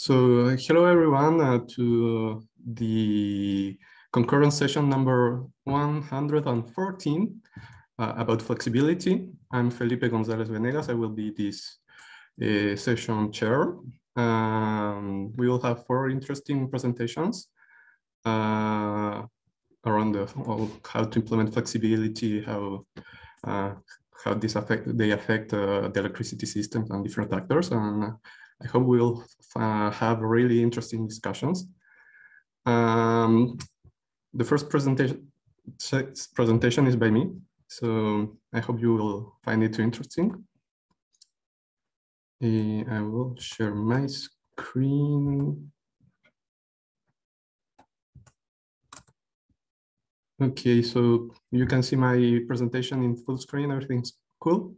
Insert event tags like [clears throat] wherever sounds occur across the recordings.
So uh, hello everyone uh, to the concurrent session number 114 uh, about flexibility. I'm Felipe Gonzalez Venegas. I will be this uh, session chair. Um, we will have four interesting presentations uh, around the, how to implement flexibility, how uh, how this affect they affect the electricity systems and different actors and I hope we'll uh, have really interesting discussions. Um, the first presentation presentation is by me, so I hope you will find it interesting. Uh, I will share my screen. Okay, so you can see my presentation in full screen. Everything's cool.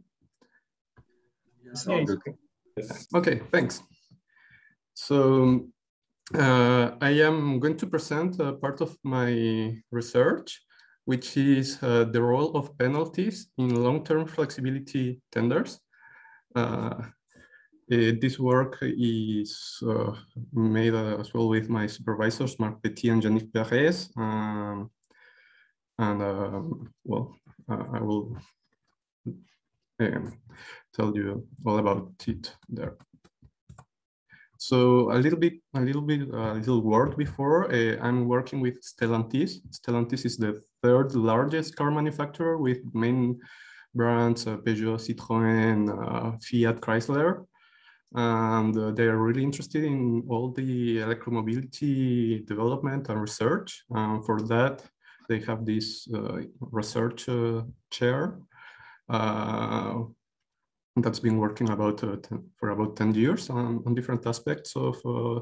Yes, okay. Okay, thanks. So uh, I am going to present a part of my research, which is uh, the role of penalties in long-term flexibility tenders. Uh, eh, this work is uh, made as well with my supervisors, Marc Petit and Yannick Perez. Um, and um, well, uh, I will um, tell you all about it there. So a little bit, a little bit, a little word before. Uh, I'm working with Stellantis. Stellantis is the third largest car manufacturer with main brands uh, Peugeot, Citroën, uh, Fiat, Chrysler, and uh, they are really interested in all the electromobility development and research. Um, for that, they have this uh, research uh, chair that's been working about uh, ten, for about 10 years on, on different aspects of uh,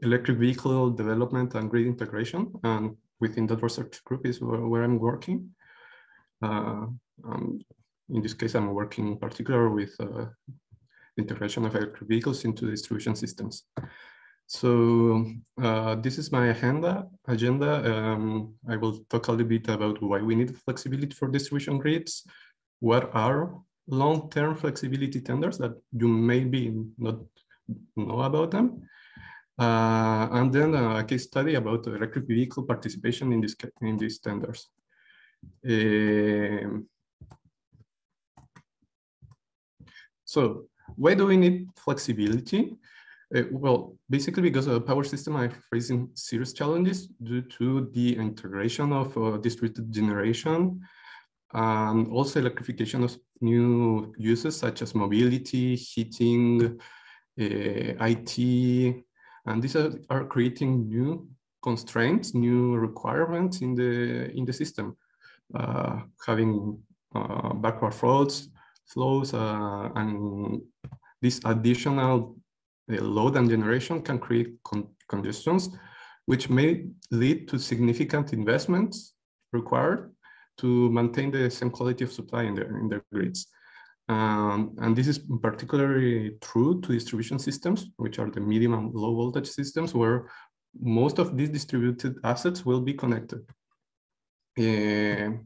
electric vehicle development and grid integration. And within that research group is where, where I'm working. Uh, um, in this case, I'm working in particular with uh, integration of electric vehicles into distribution systems. So uh, this is my agenda. Agenda. Um, I will talk a little bit about why we need flexibility for distribution grids, what are long-term flexibility tenders that you maybe not know about them. Uh, and then a case study about electric vehicle participation in, this, in these tenders. Um, so why do we need flexibility? Uh, well, basically because the power system are facing serious challenges due to the integration of uh, distributed generation and also electrification of new uses such as mobility, heating, uh, IT, and these are, are, creating new constraints, new requirements in the in the system, uh, having uh, backward flows, flows, uh, and this additional uh, load and generation can create con congestions, which may lead to significant investments required to maintain the same quality of supply in their, in the grids. Um, and this is particularly true to distribution systems, which are the medium and low voltage systems, where most of these distributed assets will be connected. Uh,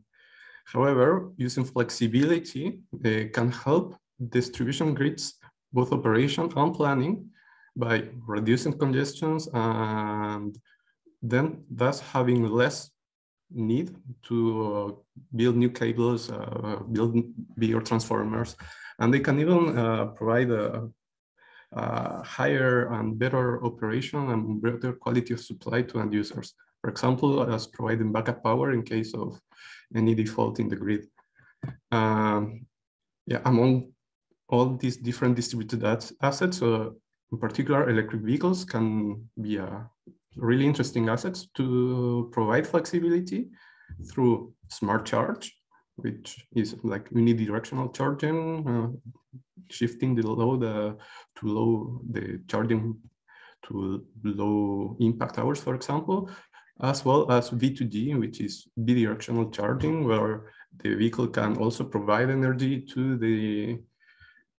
however, using flexibility uh, can help distribution grids, both operation and planning, by reducing congestions and then thus having less need to uh, build new cables, uh, build bigger transformers, and they can even uh, provide a, a, higher and better operation and better quality of supply to end users. For example, as providing backup power in case of any default in the grid. Um, yeah, among all these different distributed assets, uh, in particular, electric vehicles can be a really interesting assets to provide flexibility through smart charge, which is like unidirectional charging, uh, shifting the load uh, to low the charging to low impact hours, for example, as well as V2G, which is bidirectional charging, where the vehicle can also provide energy to the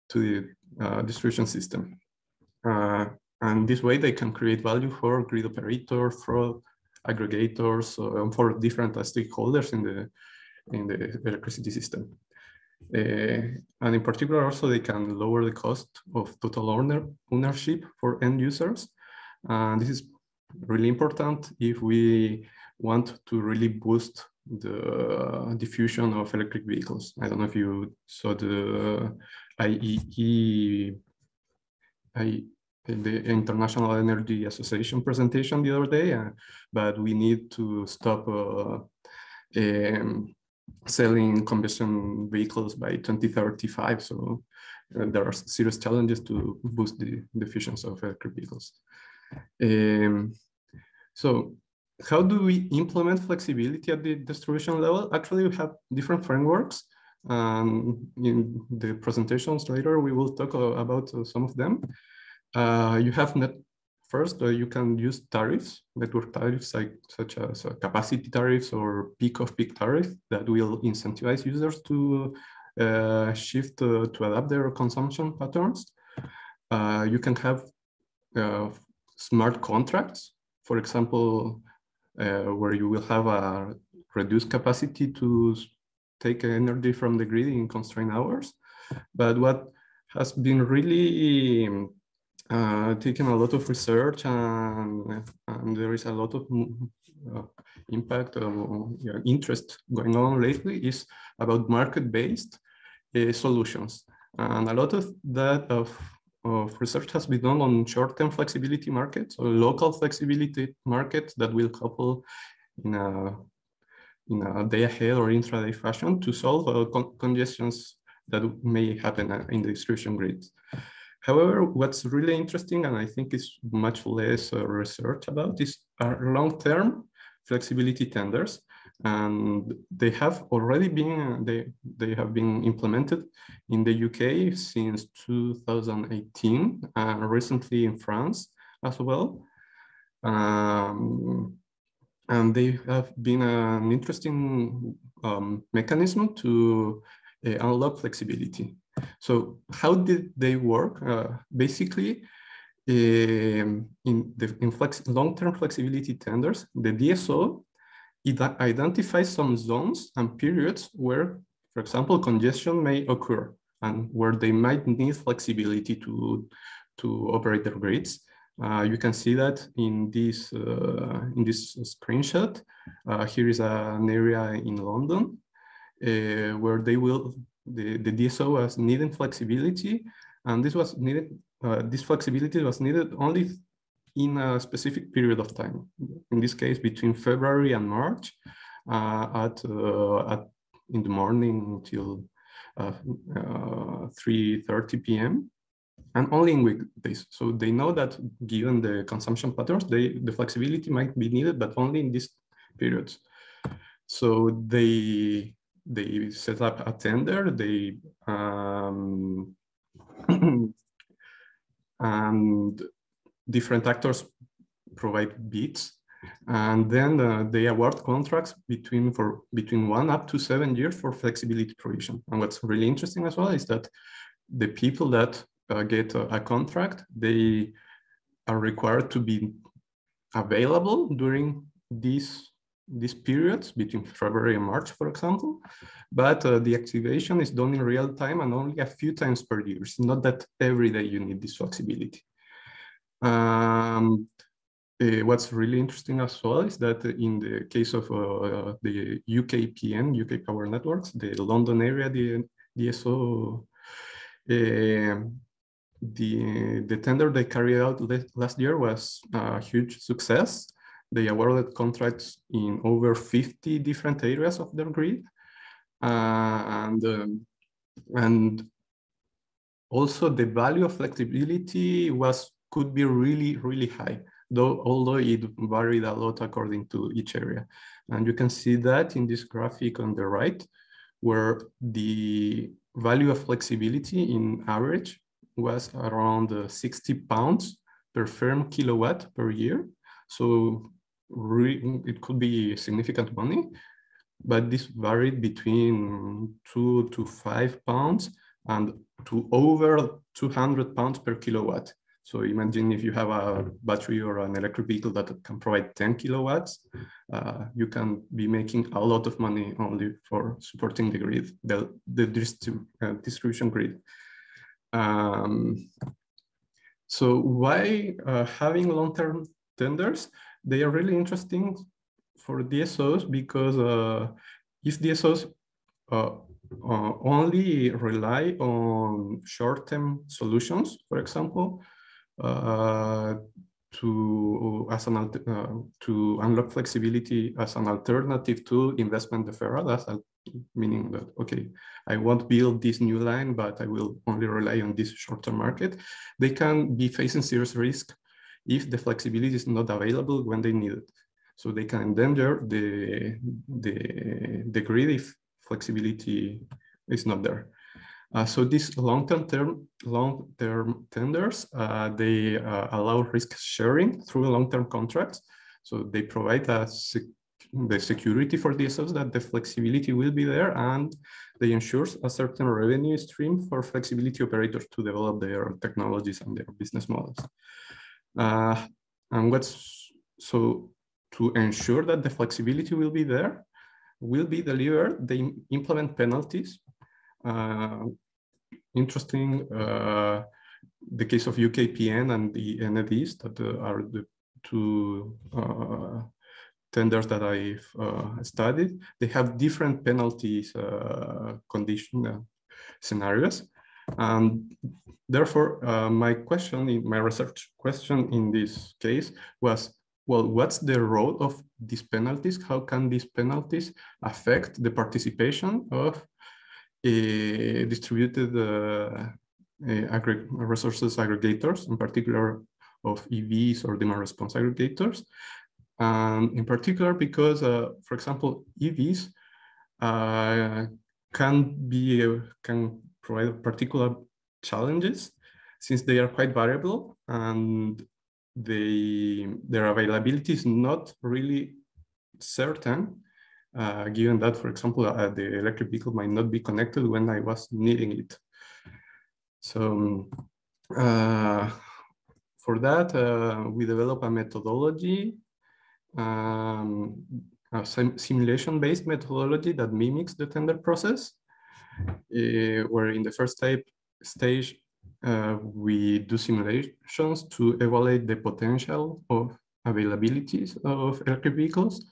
to the uh, distribution system. Uh, and this way they can create value for grid operators, for aggregators, um, for different stakeholders in the, in the electricity system. Uh, and in particular, also they can lower the cost of total owner, ownership for end users And this is really important if we want to really boost the diffusion of electric vehicles. I don't know if you saw the IEE, the International Energy Association presentation the other day, uh, but we need to stop uh, um, selling combustion vehicles by 2035. So uh, there are serious challenges to boost the, the efficiency of electric vehicles. Um, so how do we implement flexibility at the distribution level? Actually, we have different frameworks. Um, in the presentations later, we will talk uh, about uh, some of them. Uh, you have net first, uh, you can use tariffs, network tariffs like such as uh, capacity tariffs or peak of peak tariffs that will incentivize users to uh, shift to adapt their consumption patterns. you can have smart contracts, for example, where you will have a reduced capacity to take energy from the grid in constrained hours. But what has been really uh, taken a lot of research and, and there is a lot of uh, impact or yeah, interest going on lately is about market-based uh, solutions. And a lot of that of, of research has been done on short-term flexibility markets or local flexibility markets that will couple in a, in a day ahead or intraday fashion to solve uh, con congestions that may happen uh, in the distribution grid. However, what's really interesting, and I think is much less uh, research about, is our long-term flexibility tenders. And they have already been, they, they have been implemented in the UK since 2018, and recently in France as well. Um, and they have been an interesting um, mechanism to uh, unlock flexibility. So how did they work? Uh, basically, um, in the in flex, long-term flexibility tenders, the DSO identifies some zones and periods where, for example, congestion may occur and where they might need flexibility to, to operate their grids. Uh, you can see that in this, uh, in this screenshot. Uh, here is an area in London uh, where they will the, the DSO was needing flexibility, and this was needed. Uh, this flexibility was needed only in a specific period of time. In this case, between February and March, uh, at uh, at in the morning until 3:30 uh, p.m. and only in weekdays. So they know that given the consumption patterns, they the flexibility might be needed, but only in these periods. So they they set up a tender, they um, [clears throat] and different actors provide bids and then uh, they award contracts between for between one up to seven years for flexibility provision. And what's really interesting as well is that the people that uh, get a, a, contract, they are required to be available during these these periods between February and March, for example, but uh, the activation is done in real time and only a few times per year. It's not that every day you need this flexibility. Um, uh, what's really interesting as well is that in the case of uh, the UKPN, UK Power Networks, the London area, the DSO, uh, the, the tender they carried out last year was a huge success. They awarded contracts in over 50 different areas of their grid. Uh, and, um, and also the value of flexibility was could be really, really high, though although it varied a lot according to each area. And you can see that in this graphic on the right, where the value of flexibility in average was around uh, 60 pounds per firm kilowatt per year. So it could be significant money, but this varied between two to five pounds and to over 200 pounds per kilowatt. So imagine if you have a battery or an electric vehicle that can provide 10 kilowatts, uh, you can be making a lot of money only for supporting the grid, the, the distribution grid. Um, So why uh, having long-term tenders? They are really interesting for DSOs because uh, if DSOs uh, uh, only rely on short-term solutions, for example, uh, to as an uh, to unlock flexibility as an alternative to investment deferral. That's a, meaning that okay, I won't build this new line, but I will only rely on this short-term market. They can be facing serious risk if the flexibility is not available when they need it. So they can endanger the the the grid if flexibility is not there. Uh, so these long-term term, long-term tenders, uh, they uh, allow risk sharing through long-term contracts. So they provide sec the security for DSOs that the flexibility will be there and they ensure a certain revenue stream for flexibility operators to develop their technologies and their business models. Uh, and what's so to ensure that the flexibility will be there, will be delivered, they implement penalties uh, interesting uh, the case of UKPN and the Enedis that uh, are the two tenders that I've uh, studied, they have different penalties uh, condition uh, scenarios. And therefore, my question, in my research question in this case was, well, what's the role of these penalties? How can these penalties affect the participation of distributed uh, resources aggregators, in particular of EVs or demand response aggregators. And in particular, because, uh, for example, EVs uh, can be can provide particular challenges since they are quite variable and they their availability is not really certain uh, given that, for example, uh, the electric vehicle might not be connected when I was needing it. So uh, for that, uh, we develop a methodology, um, a sim simulation-based methodology that mimics the tender process, where in the first type stage, uh, we do simulations to evaluate the potential of availabilities of electric vehicles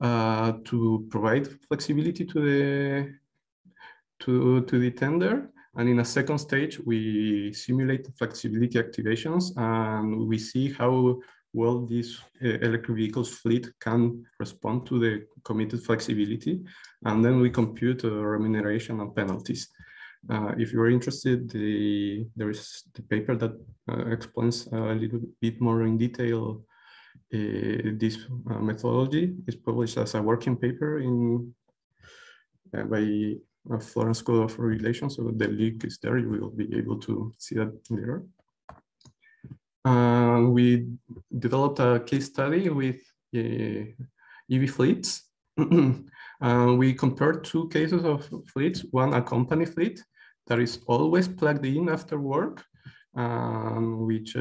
uh, to provide flexibility to the to, to the tender. And in a second stage, we simulate the flexibility activations and we see how well this uh, electric vehicles fleet can respond to the committed flexibility. And then we compute uh, remuneration and penalties. Uh, if you're interested, the, there is the paper that uh, explains a little bit more in detail uh, this uh, methodology is published as a working paper in by Florence School of Regulation. So the link is there. You will be able to see that later. Uh, we developed a case study with uh, EV fleets. [clears throat] uh, we compared two cases of fleets, one a company fleet that is always plugged in after work, um, which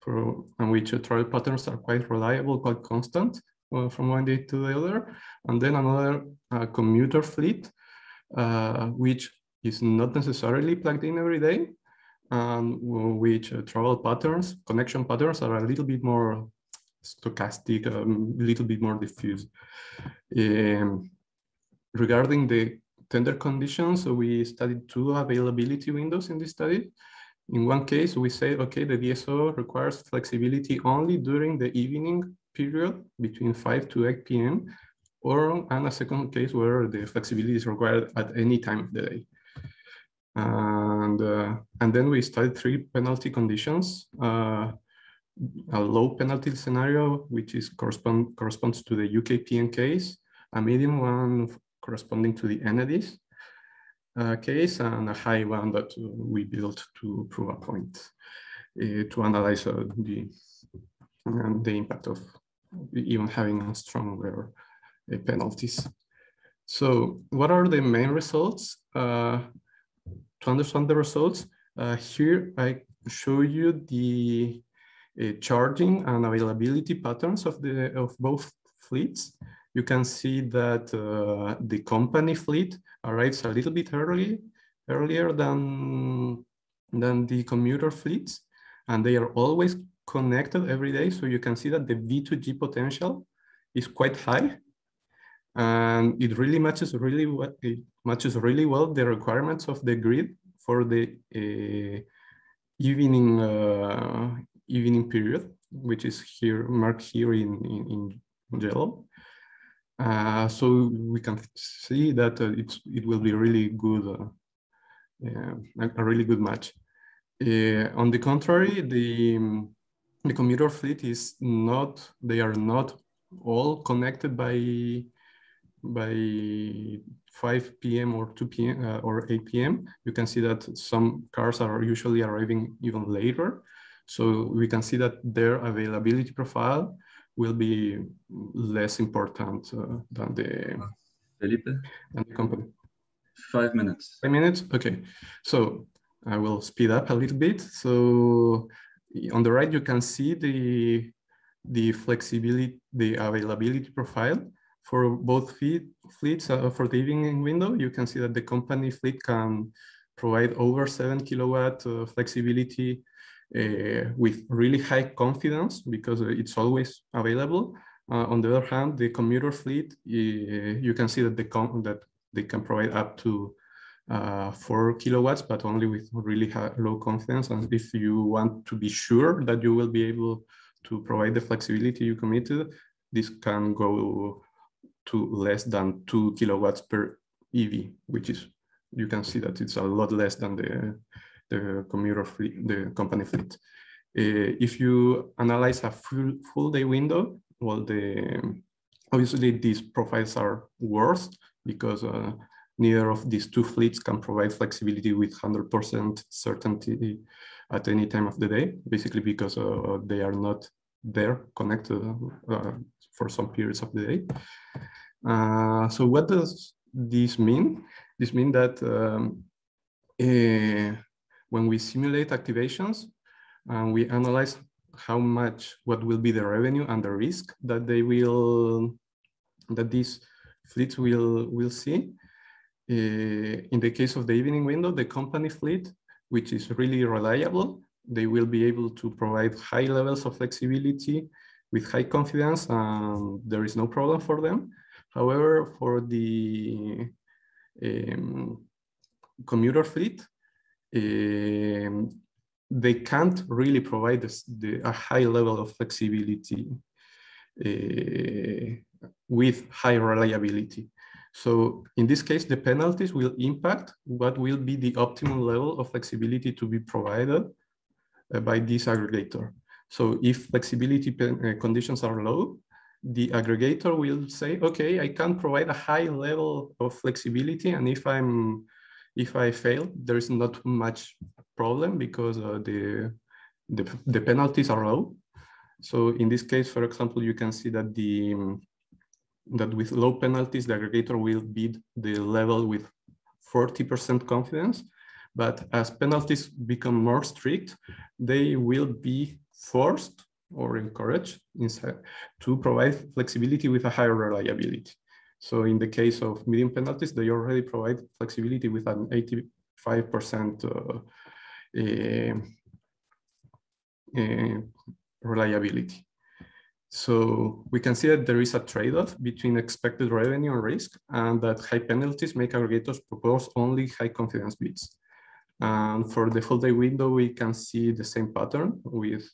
for, and which uh, trial patterns are quite reliable, quite constant uh, from one day to the other. And then another uh, commuter fleet, uh, which is not necessarily plugged in every day, and which uh, travel patterns, connection patterns are a little bit more stochastic, um, a little bit more diffuse. Um, regarding the tender conditions, so we studied two availability windows in this study. In one case, we say, okay, the DSO requires flexibility only during the evening period between 5 to 8 p.m. or and a second case where the flexibility is required at any time of the day. And, uh, and then we studied three penalty conditions. Uh, a low penalty scenario, which is correspond, corresponds to the UKPN case, a medium one corresponding to the Enedis, uh, case and a high one that we built to prove a point uh, to analyze uh, the the impact of even having stronger uh, penalties. So what are the main results? Uh, to understand the results, uh, here I show you the charging and availability patterns of the of both fleets you can see that uh, the company fleet arrives a little bit early, earlier than, than the commuter fleets. and they are always connected every day. So you can see that the V2G potential is quite high and it really matches really well, it matches really well the requirements of the grid for the uh, evening uh, evening period, which is here marked here in, in, in yellow. Uh, so we can see that uh, it's, it will be really good, uh, a really good match. Uh, on the contrary, the, the commuter fleet is not, they are not all connected by by 5 p.m. or 2 p.m. Uh, or 8 p.m. You can see that some cars are usually arriving even later. So we can see that their availability profile will be less important uh, than the Felipe, than the company. Five minutes. Five minutes. Okay. So I will speed up a little bit. So on the right, you can see the the flexibility, the availability profile for both fleet, fleets uh, for the evening window, you can see that the company fleet can provide over seven kilowatt uh, flexibility uh, with really high confidence because it's always available. Uh, on the other hand, the commuter fleet, you can see that, that they can provide up to uh, four kilowatts, but only with really low confidence. And if you want to be sure that you will be able to provide the flexibility you committed, this can go to less than two kilowatts per EV, which is, you can see that it's a lot less than the, the commuter fleet, the company fleet. Uh, if you analyze a full, full day window, well, the obviously these profiles are worse because uh, neither of these two fleets can provide flexibility with 100% certainty at any time of the day, basically because uh, they are not there connected uh, for some periods of the day. Uh, so what does this mean? This means that um, uh, when we simulate activations, and uh, we analyze how much, what will be the revenue and the risk that they will, that these fleets will, will see. Uh, in the case of the evening window, the company fleet, which is really reliable, they will be able to provide high levels of flexibility with high confidence and there is no problem for them. However, for the um, commuter fleet, um, they can't really provide this, the, a high level of flexibility uh, with high reliability. So in this case, the penalties will impact what will be the optimal level of flexibility to be provided uh, by this aggregator. So if flexibility uh, conditions are low, the aggregator will say, okay, I can provide a high level of flexibility. And if I'm, if I fail, there is not much problem because uh, the, the, the, penalties are low. So in this case, for example, you can see that the, that with low penalties, the aggregator will beat the level with 40% confidence. But as penalties become more strict, they will be forced or encouraged inside to provide flexibility with a higher reliability. So in the case of medium penalties, they already provide flexibility with an 85% uh, uh, uh, reliability. So we can see that there is a trade-off between expected revenue and risk and that high penalties make aggregators propose only high confidence bids. And for the full day window, we can see the same pattern with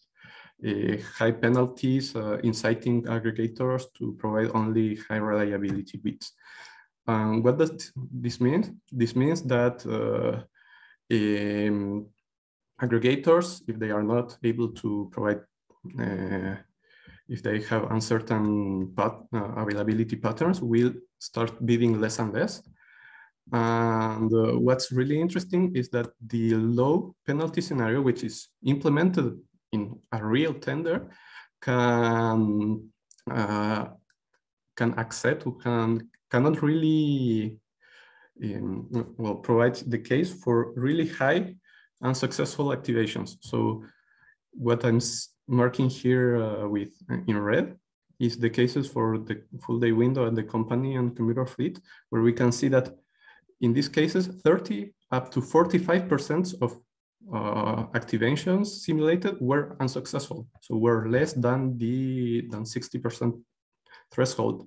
high penalties, uh, inciting aggregators to provide only high reliability bids. Um, what does this mean? This means that uh, um, aggregators, if they are not able to provide, uh, if they have uncertain pat uh, availability patterns, will start bidding less and less. And uh, what's really interesting is that the low penalty scenario, which is implemented in a real tender can uh, can accept who can cannot really um, well provide the case for really high unsuccessful activations. So what I'm marking here uh, with uh, in red is the cases for the full day window at the company and commuter fleet, where we can see that in these cases, 30 up to 45% of uh, activations simulated were unsuccessful. So were less than the than 60% threshold.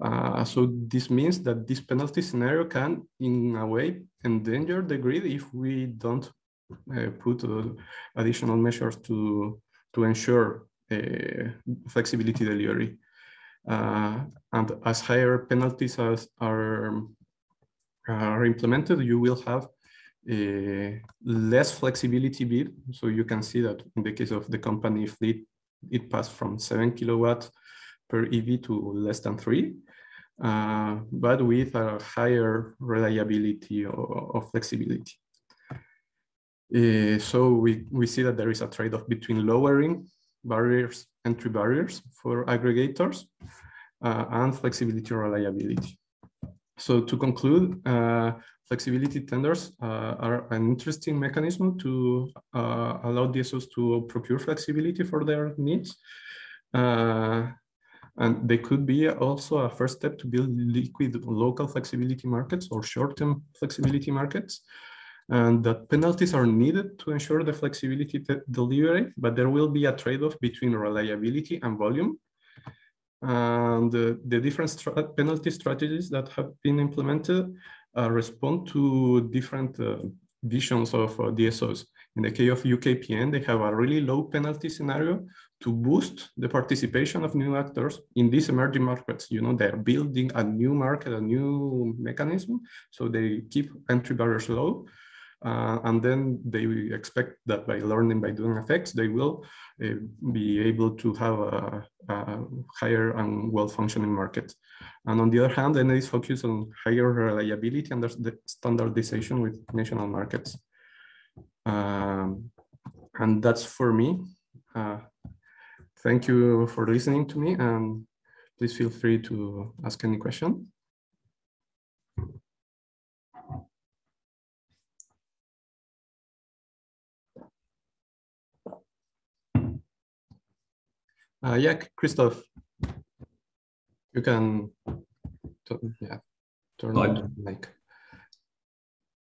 Uh, so this means that this penalty scenario can, in a way, endanger the grid if we don't uh, put uh, additional measures to to ensure uh, flexibility delivery. Uh, and as higher penalties as are are implemented, you will have less flexibility bid. So you can see that in the case of the company fleet, it passed from seven kilowatts per EV to less than three, uh, but with a higher reliability or, or flexibility. Uh, so we, we see that there is a trade-off between lowering barriers, entry barriers for aggregators uh, and flexibility reliability. So to conclude, uh, flexibility tenders uh, are an interesting mechanism to uh, allow DSOs to procure flexibility for their needs. Uh, and they could be also a first step to build liquid local flexibility markets or short-term flexibility markets. And that penalties are needed to ensure the flexibility delivery, but there will be a trade-off between reliability and volume and uh, the different penalty strategies that have been implemented respond to different uh, visions of uh, DSOs. In the case of UKPN, they have a really low penalty scenario to boost the participation of new actors in these emerging markets. You know, they're building a new market, a new mechanism, so they keep entry barriers low uh, and then they expect that by learning by doing effects, they will uh, be able to have a, a higher and well-functioning market. And on the other hand, then is focused on higher reliability and the standardization with national markets. Um, and that's for me. Uh, thank you for listening to me and please feel free to ask any question. Uh, yeah, Christoph, you can, yeah, turn on the mic.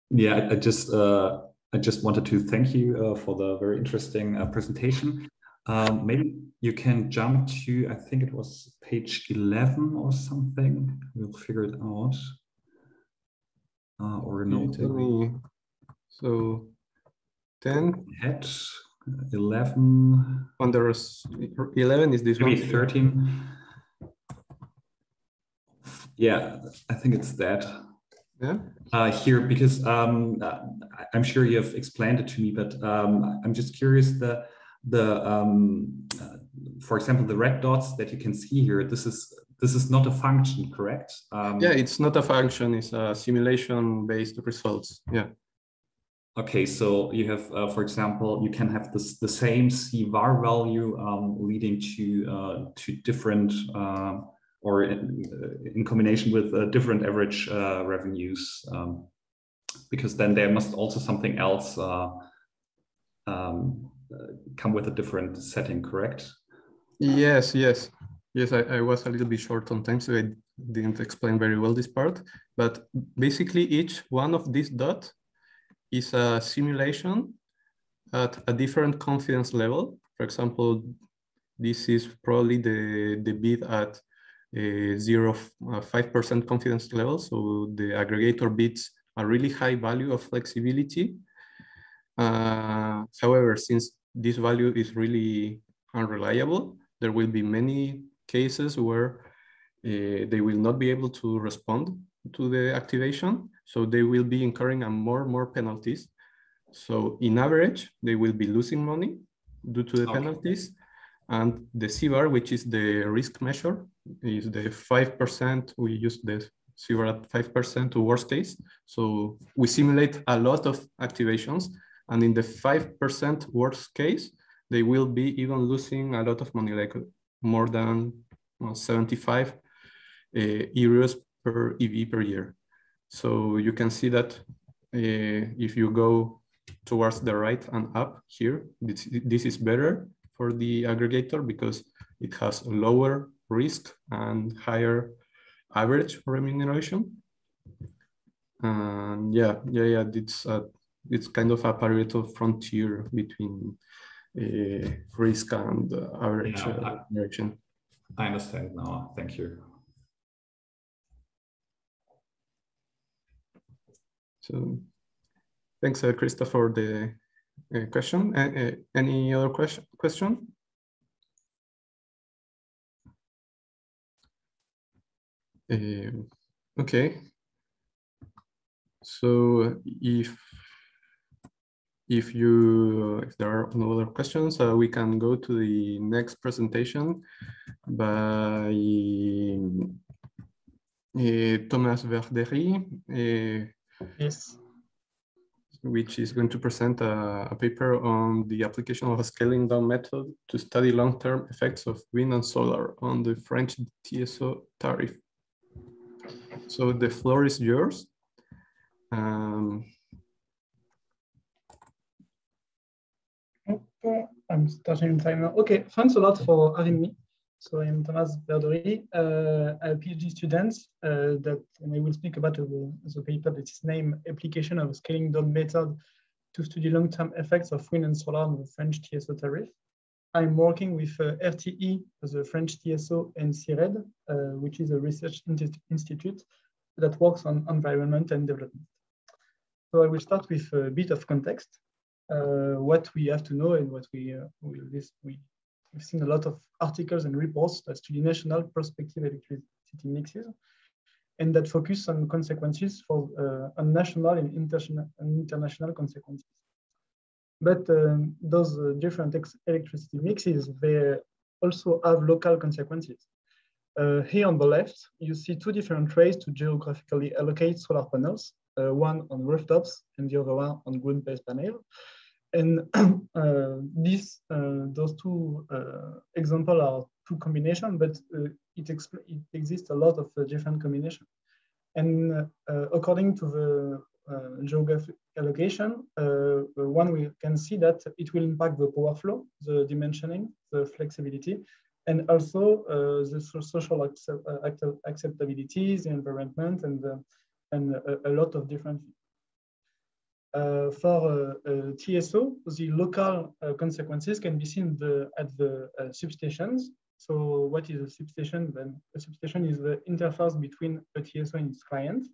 Yeah, I just uh, I just wanted to thank you uh, for the very interesting uh, presentation. Um, maybe you can jump to I think it was page eleven or something. We'll figure it out. Uh, or no, me. So ten. Head 11. On there's 11 is this Maybe one? 13. Yeah, I think it's that. Yeah. Uh, here, because um, uh, I'm sure you have explained it to me, but um, I'm just curious the the um, uh, for example the red dots that you can see here. This is this is not a function, correct? Um, yeah, it's not a function. It's a simulation based results. Yeah. Okay, so you have, uh, for example, you can have this the same CVaR value um, leading to uh, to different uh, or in, in, combination with uh, different average uh, revenues, um, because then there must also something else uh, um, come with a different setting, correct? Yes, yes, yes. I, I was a little bit short on time, so I didn't explain very well this part. But basically, each one of these dots is a simulation at a different confidence level. For example, this is probably the, the bid at a zero, 5% uh, confidence level. So the aggregator bids a really high value of flexibility. Uh, however, since this value is really unreliable, there will be many cases where uh, they will not be able to respond to the activation. So they will be incurring a more and more penalties. So in average, they will be losing money due to the okay. penalties. And the CVAR, which is the risk measure, is the 5%. We use the CVAR at 5% to worst case. So we simulate a lot of activations. And in the 5% worst case, they will be even losing a lot of money, like more than well, 75 uh, euros per EV per year. So you can see that uh, if you go towards the right and up here, this, this is better for the aggregator because it has lower risk and higher average remuneration. And yeah, yeah, yeah, it's a it's kind of a Pareto frontier between uh, risk and average Yeah, uh, direction. I understand now. Thank you. So thanks, uh, Christoph, for the uh, question. Uh, uh, any other question? question? Um, okay. So if if you if there are no other questions, uh, we can go to the next presentation by uh, Thomas Verderi. Uh, Yes. which is going to present a, a, paper on the application of a scaling down method to study long-term effects of wind and solar on the French TSO tariff. So the floor is yours. Um, I'm starting in time now. Okay, thanks a lot for having me. So I'm Thomas Verderi, uh, a PhD student uh, that, and I will speak about the, the paper that is named Application of Scaling Down Method to Study Long-Term Effects of Wind and Solar on the French TSO Tariff. I'm working with uh, RTE, the French TSO, and CIRED, uh, which is a research institute that works on environment and development. So I will start with a bit of context, uh, what we have to know and what we, uh, we, this, we We've seen a lot of articles and reports as to the national prospective electricity mixes and that focus on consequences for uh, on national and international, and international consequences. But um, those uh, different electricity mixes, they also have local consequences. Uh, here on the left, you see two different ways to geographically allocate solar panels, uh, one on rooftops and the other one on ground-based panel. And [clears throat] uh, these, uh, those two uh, examples are two combinations, but it, it exists a lot of different combinations. And according to the geographic allocation, uh, one we can see that it will impact the power flow, the dimensioning, the flexibility, and also uh, the social accept acceptability, the environment, and, and a, a, lot of different things. Uh, for uh, uh, TSO, the local consequences can be seen the, at the substations. So what is a substation then? A substation is the interface between a TSO and its client.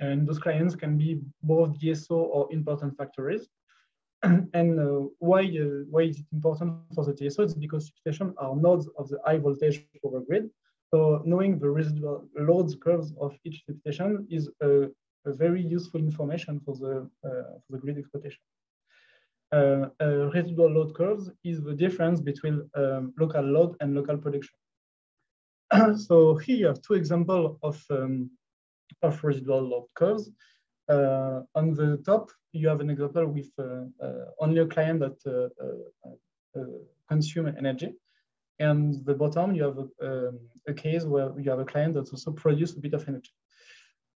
And those clients can be both DSO or important factories. [clears throat] and uh, why, uh, why is it important for the TSO? It's because substations are nodes of the high voltage power grid. So knowing the residual loads curves of each substation is a a very useful information for the, uh, for the grid exploitation. Uh, uh, residual load curves is the difference between um, local load and local production. [clears throat] so here you have two examples of, um, of residual load curves. Uh, on the top, you have an example with uh, uh, only a client that consume energy. And the bottom, you have a, um, a, case where you have a client that also produce a bit of energy.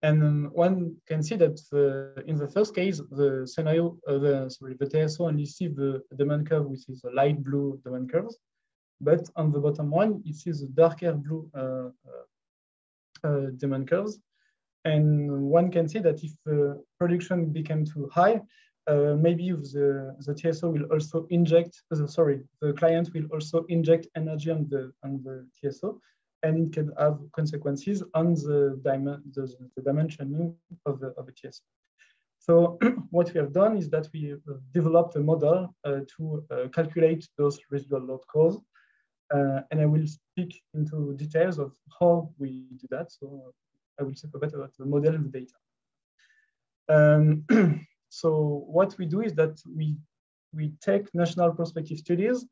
And one can see that the, in the first case, the scenario, uh, the, sorry, the TSO only see the demand curve, which is a light blue demand curves. But on the bottom one, it sees the darker blue uh, uh, uh demand curves. And one can see that if the production became too high, uh, maybe the, the TSO will also inject, uh, sorry, the client will also inject energy on the, on the TSO and it can have consequences on the, the, the dimensioning of the, of the TSO. So [clears throat] what we have done is that we developed a model uh, to uh, calculate those residual load curves. Uh, and I will speak into details of how we do that. So I will speak a bit about the model and the data. Um, [clears throat] so what we do is that we, we take national prospective studies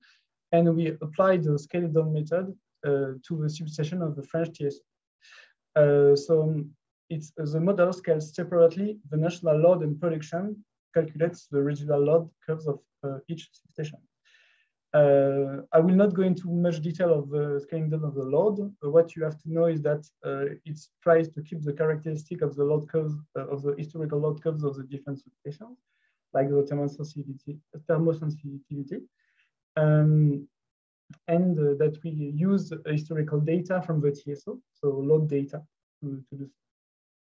and we apply the scale down method uh, to the substation of the French TSO. Uh, so it's uh, the model scales separately the national load and production calculates the residual load curves of each substation. Uh, I will not go into much detail of the scaling down of the load. Uh, what you have to know is that uh, it tries to keep the characteristic of the load curves, of the historical load curves of the different substations, like the thermosensitivity. thermosensitivity. Um, and uh, that we use historical data from the TSO, so load data to, to do.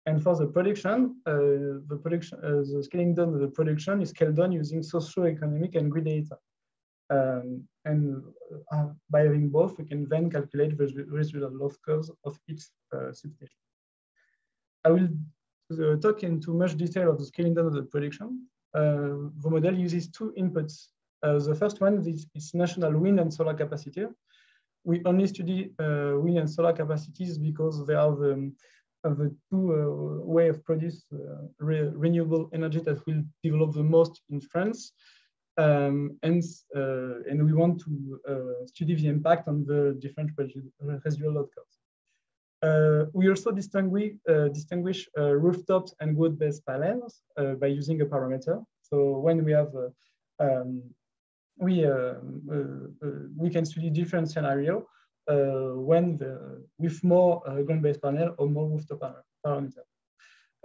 And for the production, uh, the production, uh, the scaling down of the production is scaled down using socio-economic and grid data. Um, and uh, by having both, we can then calculate the residual loss curves of each uh, substation. I will uh, talk in too much detail of the scaling down of the prediction. Uh, the model uses two inputs. the first one is, is, national wind and solar capacity. We only study wind and solar capacities because they are the the two uh, way of produce uh, re renewable energy that will develop the most in France. Um, and, uh, and we want to study the impact on the different residual outcomes. Uh, we also distinguish, uh, distinguish uh, rooftops and ground-based panels by using a parameter. So when we have, um, we, we can study different scenario uh, when the, with more uh, ground-based panel or more rooftop parameter.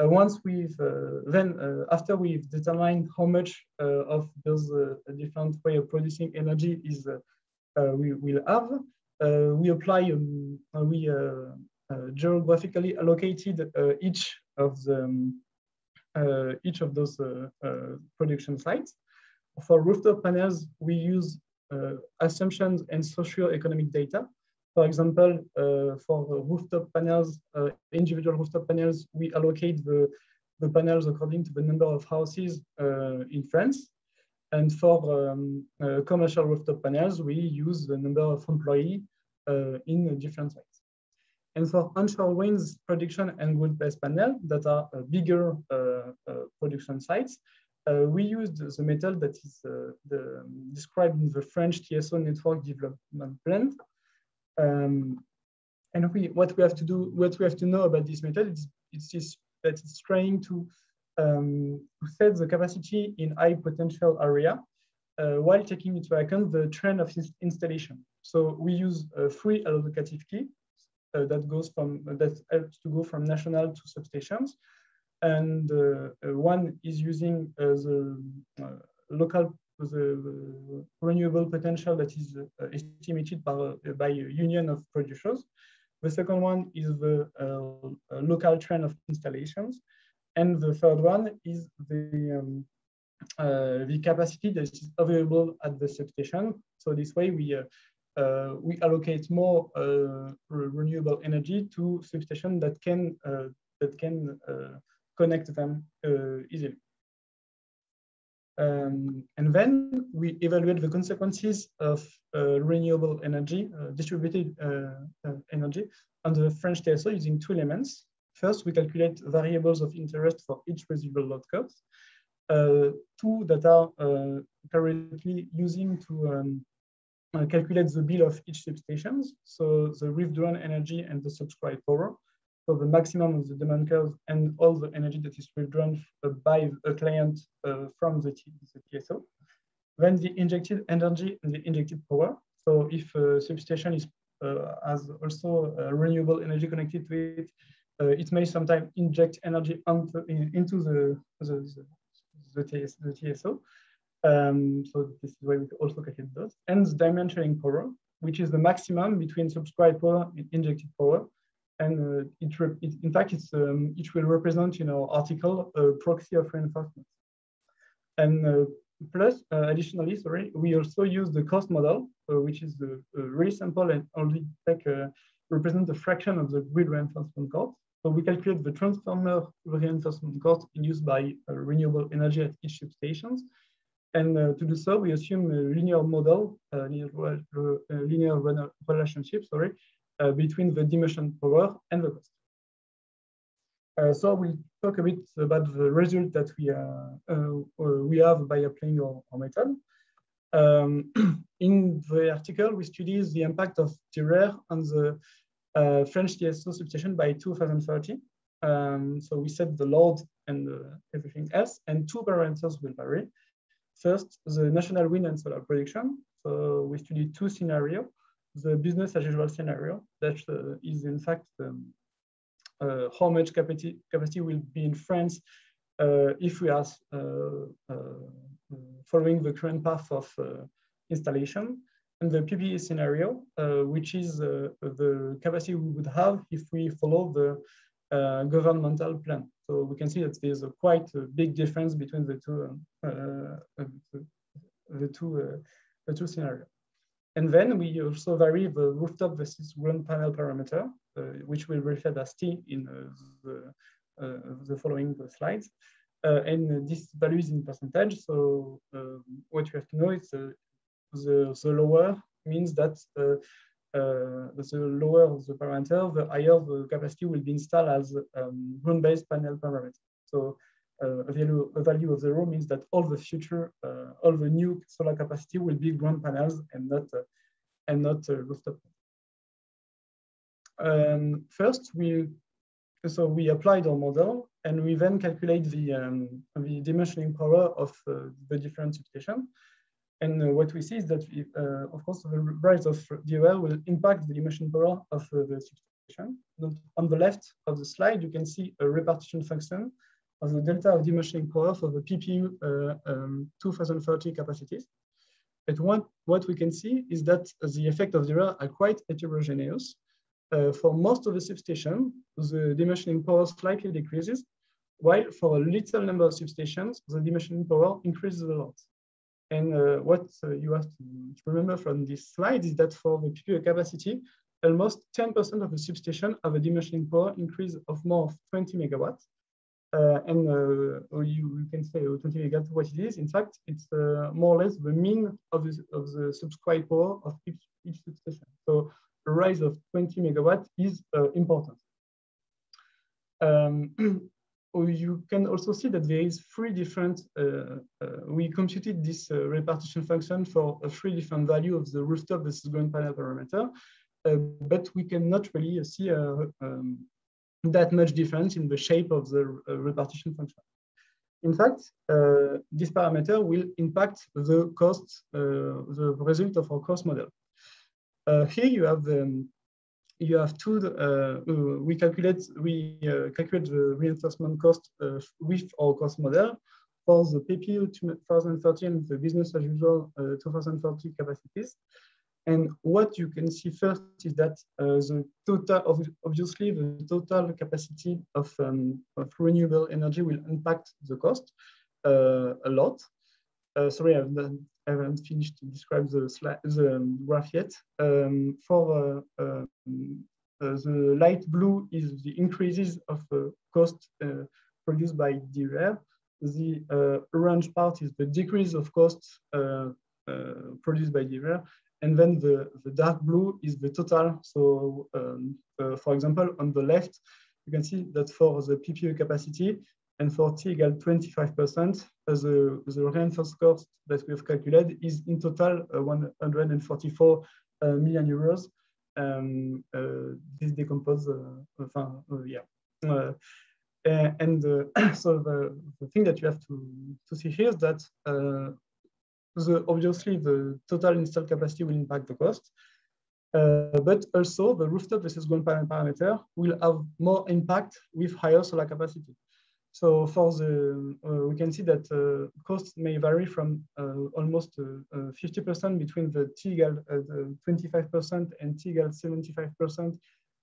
Uh, once we've uh, then uh, after we've determined how much uh, of those different way of producing energy is we will have, we apply um, we geographically allocated each of the um, each of those production sites. For rooftop panels, we use uh, assumptions and socio-economic data. For example, uh, for rooftop panels, uh, individual rooftop panels, we allocate the, the panels according to the number of houses uh, in France. And for um, commercial rooftop panels, we use the number of employees in different sites. And for onshore winds production and ground-based panel that are uh, bigger uh, uh, production sites, we used the method that is the, described in the French TSO network development plan, um, and we, what we have to do, what we have to know about this method is it's just that it's trying to, um, set the capacity in high potential area uh, while taking into account the trend of installation. So we use a free allocative key uh, that goes from that helps to go from national to substations, and uh, uh one is using uh, the uh, local the renewable potential that is uh, estimated by, uh, by a union of producers. The second one is the uh, local trend of installations. And the third one is the, um, uh, the capacity that is available at the substation. So this way we, uh, uh, we allocate more renewable energy to substations that can, that can connect them easily. Um, and then we evaluate the consequences of uh, renewable energy, uh, distributed uh, uh energy, on the French TSO using two elements. First, we calculate variables of interest for each residual load curve. Uh, two that are uh, currently using to um, calculate the bill of each substations. So the withdrawn energy and the subscribed power so the maximum of the demand curve and all the energy that is withdrawn uh, by a client uh, from the, the, TSO. Then the injected energy and the injected power. So if a substation is uh, has also renewable energy connected to it, it may sometimes inject energy into the, the, the, TS, the TSO. Um, so this is why we also calculate those. And the dimensioning power, which is the maximum between subscribed power and injected power and uh, it, it, in fact it's, um, it will represent in our article a proxy of reinforcement. And uh, plus, uh, additionally, sorry, we also use the cost model, uh, which is really simple and only take represent the fraction of the grid reinforcement cost. So we calculate the transformer reinforcement cost induced by renewable energy at each substations. And uh, to do so, we assume a linear model, uh, linear, uh, linear relationship, sorry, uh, between the dimension power and the cost. Uh, so we'll talk a bit about the result that we, uh, we have by applying our, our method. Um, [clears throat] in the article, we study the impact of DRER on the uh, French TSO substation by 2030. Um, so we set the load and uh, everything else, and two parameters will vary. First, the national wind and solar production. So we study two scenarios the business as usual scenario that uh, is in fact um, uh, how much capacity, capacity will be in France uh, if we are following the current path of installation and the PPE scenario, uh, which is uh, the capacity we would have if we follow the uh, governmental plan. So we can see that there's a quite a big difference between the two, the, the, two, the two scenarios. And then we also vary the rooftop versus ground panel parameter, which will refer as T in the, the following slides. Uh, and this value is in percentage. So uh, what you have to know is uh, the, the lower means that uh, the lower the parameter, the higher the capacity will be installed as um, ground-based panel parameter. So uh, value, a value of zero means that all the future, uh, all the new solar capacity will be ground panels and not and not rooftop. Um, first, we so we applied our model and we then calculate the um, the dimensioning power of uh, the different substations. And uh, what we see is that, uh, of course, the rise of DOL will impact the emission power of uh, the substation. On the left of the slide, you can see a repartition function of the delta of dimensioning power for the PPE um, 2030 capacities. But what, what we can see is that the effect of DOL are quite heterogeneous. Uh, for most of the substation, the dimensioning power slightly decreases, while for a little number of substations, the dimensioning power increases a lot. And uh, what uh, you have to remember from this slide is that for the PPE capacity, almost 10% of the substation have a dimensioning power increase of more of 20 megawatts. Uh, and uh, you, you, can say 20 megawatts what it is. In fact, it's uh, more or less the mean of the, of the subscribed power of each, each. So a rise of 20 megawatts is uh, important. Um, [clears throat] you can also see that there is three different, uh, uh, we computed this repartition function for a three different value of the rooftop versus ground panel parameter, but we cannot really see um, that much difference in the shape of the uh, repartition function. In fact, this parameter will impact the cost, the result of our cost model. here you have the, um, you have two, uh, uh, we calculate, we uh, calculate the reinforcement cost with our cost model for the PPE 2013, the business as usual 2040 capacities. And what you can see first is that uh, the total, obviously, the total capacity of, um, of renewable energy will impact the cost uh, a lot. Uh, sorry, I've done, I haven't finished to describe the, the graph yet. Um, for uh, um, uh, the light blue is the increases of uh, cost produced by DRER. The orange part is the decrease of costs produced by DRER. And then the, the dark blue is the total. So um, for example, on the left, you can see that for the PPE capacity, and for T equal 25%, the, the reinforced cost that we have calculated is in total uh, 144 uh, million euros. Um, uh, this decompose, uh, uh, yeah. Uh, and [coughs] so the, the thing that you have to, to see here is that the, obviously the total installed capacity will impact the cost, uh, but also the rooftop versus ground panel parameter will have more impact with higher solar capacity. So for the, uh, we can see that uh, costs may vary from uh, almost 50% between the TGAL 25% and TGAL 75%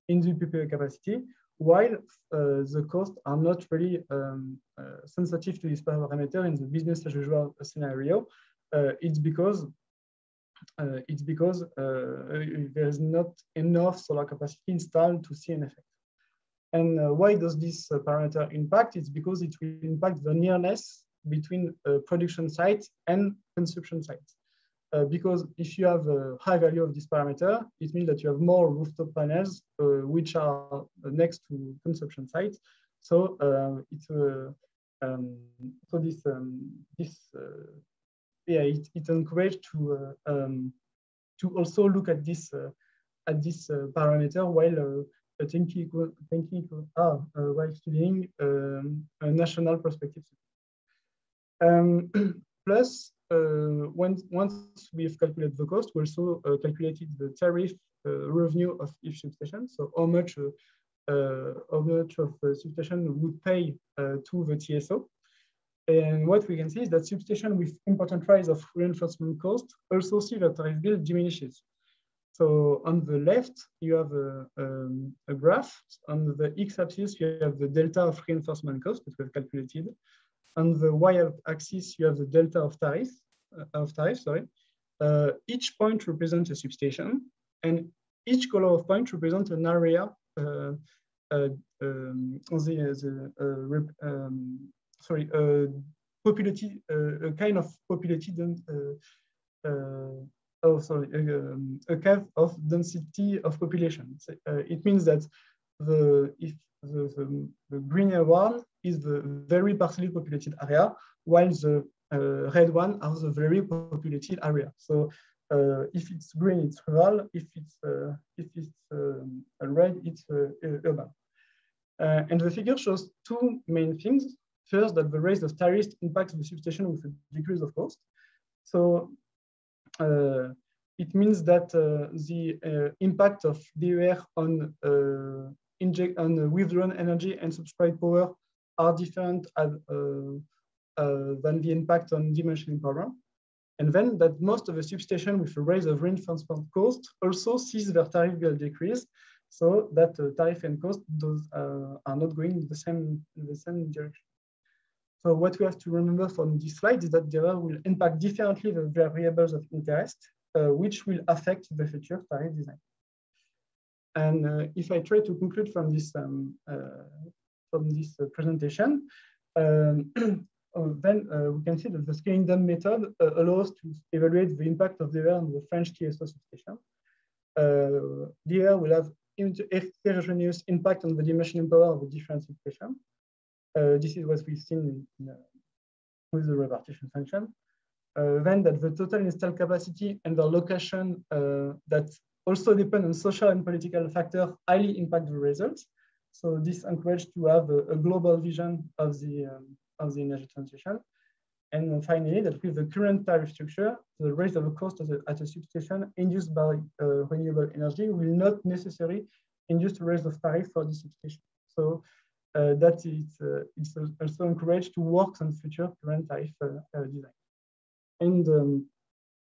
in the PPE capacity, while the costs are not really um, sensitive to this parameter in the business as usual scenario. It's because uh, it's because uh, there is not enough solar capacity installed to see an effect. And uh, why does this uh, parameter impact? It's because it will impact the nearness between uh, production sites and consumption sites. Uh, because if you have a high value of this parameter, it means that you have more rooftop panels uh, which are next to consumption sites. So uh, it's um, so this um, this yeah it, it encourages to um, to also look at this at this parameter while thinking, thinking ah, uh, while studying um, a national perspective. Um, [clears throat] plus, uh, when, once we've calculated the cost, we also uh, calculated the tariff revenue of each substation. So how much, how much of the substation would pay to the TSO. And what we can see is that substation with important rise of reinforcement cost also see that tariff bill diminishes. So on the left, you have a, um, a graph. On the x-axis, you have the delta of reinforcement cost that we've calculated. On the y-axis, you have the delta of tariff, uh, of tariff, sorry. Uh, each point represents a substation, and each color of point represents an area uh, uh, um, the, the uh, um, sorry, populated, a kind of populated oh, sorry, um, a curve of density of population. So, uh, it means that the if the, the, the, greener one is the very partially populated area, while the uh, red one are the very populated area. So uh, if it's green, it's rural. If it's uh, if it's um, red, it's uh, urban. Uh, and the figure shows two main things. First, that the raise of tariffs impacts the substation with a decrease of cost. So uh, it means that uh, the uh, impact of DER on inject on withdrawn energy and subscribed power are different as, than the impact on dimensioning power. And then that most of the substation with a raise of reinforcement cost also sees their tariff bill decrease, so that uh, tariff and cost uh, are not going in the same in the same direction. So what we have to remember from this slide is that DER will impact differently the variables of interest, uh, which will affect the future tariff design. And uh, if I try to conclude from this um, uh, from this uh, presentation, um, [clears throat] oh, then uh, we can see that the scaling down method allows to evaluate the impact of DER on the French TSO substation. Uh, DER will have heterogeneous impact on the dimensioning power of the different substations. Uh, this is what we've seen in, in, uh, with the repartition function. Uh, then that the total installed capacity and the location that also depend on social and political factors highly impact the results. So this encourages to have a, a, global vision of the, um, of the energy transition. And finally, that with the current tariff structure, the raise of the cost at a, at a substation induced by uh, renewable energy will not necessarily induce the raise of tariff for the substation. So that it's, uh, it's also encouraged to work on future current tariff uh, design. And um,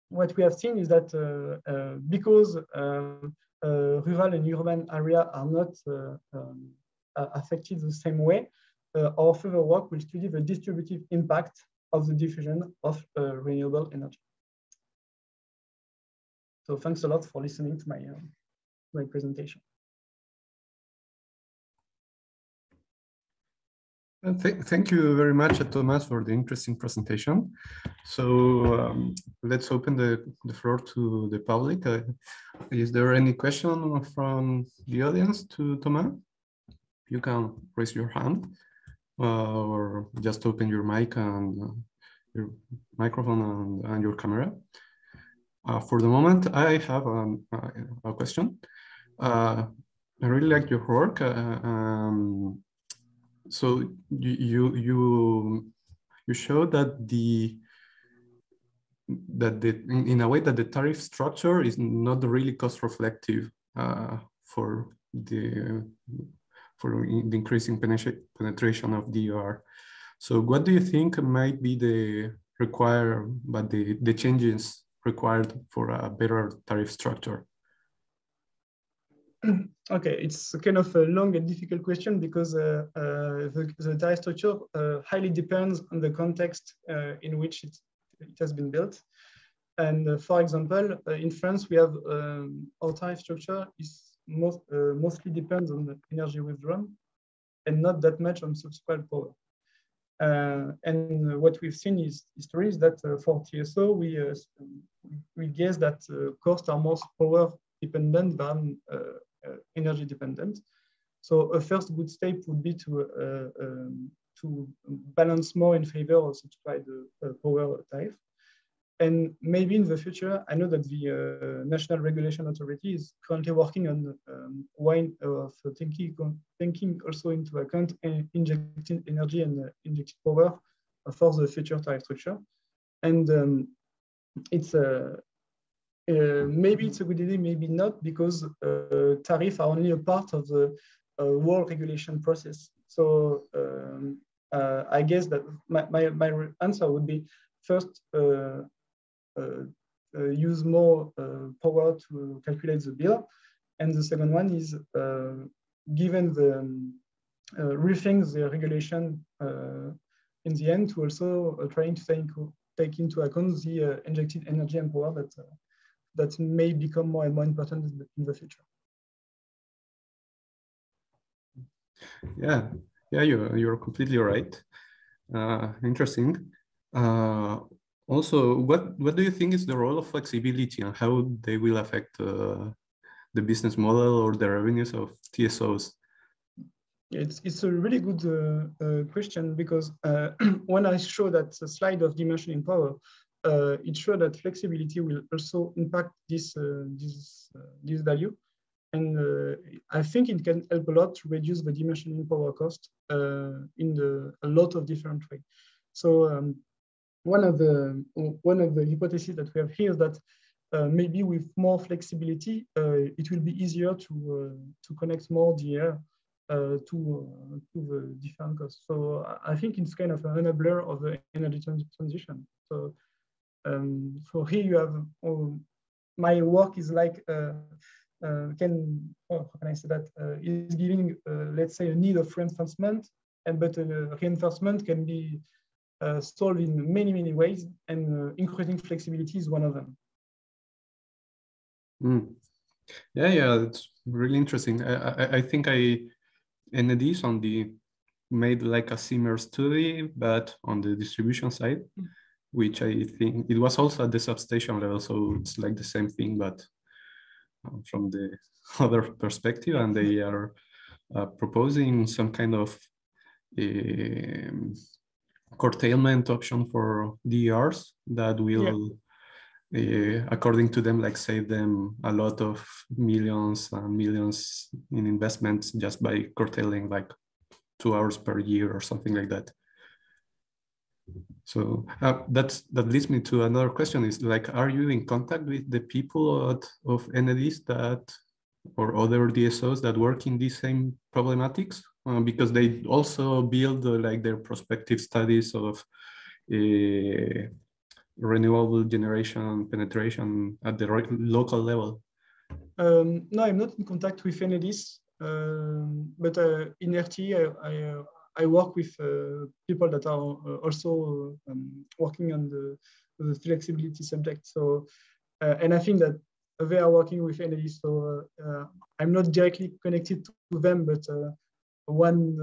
what we have seen is that because um, rural and urban area are not um, affected the same way, our further work will study the distributive impact of the diffusion of uh, renewable energy. So thanks a lot for listening to my, uh, my presentation. Th thank you very much, uh, Thomas, for the interesting presentation. So um, let's open the, the floor to the public. Uh, is there any question from the audience to Thomas? You can raise your hand uh, or just open your mic and uh, your microphone and, and your camera. Uh, for the moment, I have um, a question. I really like your work. Um, so you you you show that the that the in, a way that the tariff structure is not really cost reflective uh, for the for the increasing penetration of DER. So what do you think might be the require but the, the changes required for a better tariff structure? [clears throat] Okay, it's kind of a long and difficult question because uh, uh, the, the tariff structure uh, highly depends on the context uh, in which it, it has been built. And uh, for example, uh, in France, we have um, our tariff structure is most, mostly depends on the energy withdrawn and not that much on subscribed power. and what we've seen is history is that for TSO, we, we guess that costs are more power dependent than energy dependent. So a first good step would be to uh, um, to balance more in favor of subscribed uh, power tariff. And maybe in the future, I know that the uh, National Regulation Authority is currently working on um, wine of thinking, thinking also into account injecting energy and uh, injected power for the future tariff structure. And um, it's a uh, maybe it's a good idea, maybe not, because uh, tariffs are only a part of the uh, world regulation process. So um, uh, I guess that my, my, my, answer would be first, uh, use more power to calculate the bill. And the second one is given the um, rethink the regulation in the end to also trying to take, take into account the injected energy and power that that may become more and more important in the future. Yeah, yeah, you you're completely right. Uh, interesting. Uh, also, what what do you think is the role of flexibility and how they will affect uh, the business model or the revenues of TSOs? It's, it's a really good uh, uh, question because uh, [clears throat] when I show that slide of dimensioning power, uh, it showed that flexibility will also impact this, uh, this, uh, this value. And I think it can help a lot to reduce the dimensioning power cost in the, a lot of different ways. So um, one of the one of the hypotheses that we have here is that uh, maybe with more flexibility, uh, it will be easier to uh, to connect more DER to to the different costs. So I think it's kind of an enabler of the energy transition. So um, so here you have oh, my work is like uh, uh, can oh, how can I say that uh, is giving let's say a need of reinforcement and but reinforcement can be solved in many many ways and increasing flexibility is one of them. Mm. Yeah, yeah, it's really interesting. I, I, I think I Enedis on the made like a similar study, but on the distribution side. Mm which I think it was also at the substation level. So it's like the same thing, but um, from the [laughs] other perspective. And they are uh, proposing some kind of um, curtailment option for DERs that will, yeah. uh, according to them, like save them a lot of millions and millions in investments just by curtailing like two hours per year or something like that. So uh, that's that leads me to another question: Is like, are you in contact with the people at, of Enedis that or other DSOs that work in these same problematics? Uh, because they also build uh, like their prospective studies of uh, renewable generation penetration at the local level. Um, no, I'm not in contact with Enedis, um, but uh, in RTE, I, I I work with uh, people that are uh, also um, working on the, the, flexibility subject. So, uh, and I think that they are working with Enedis. So I'm not directly connected to them, but one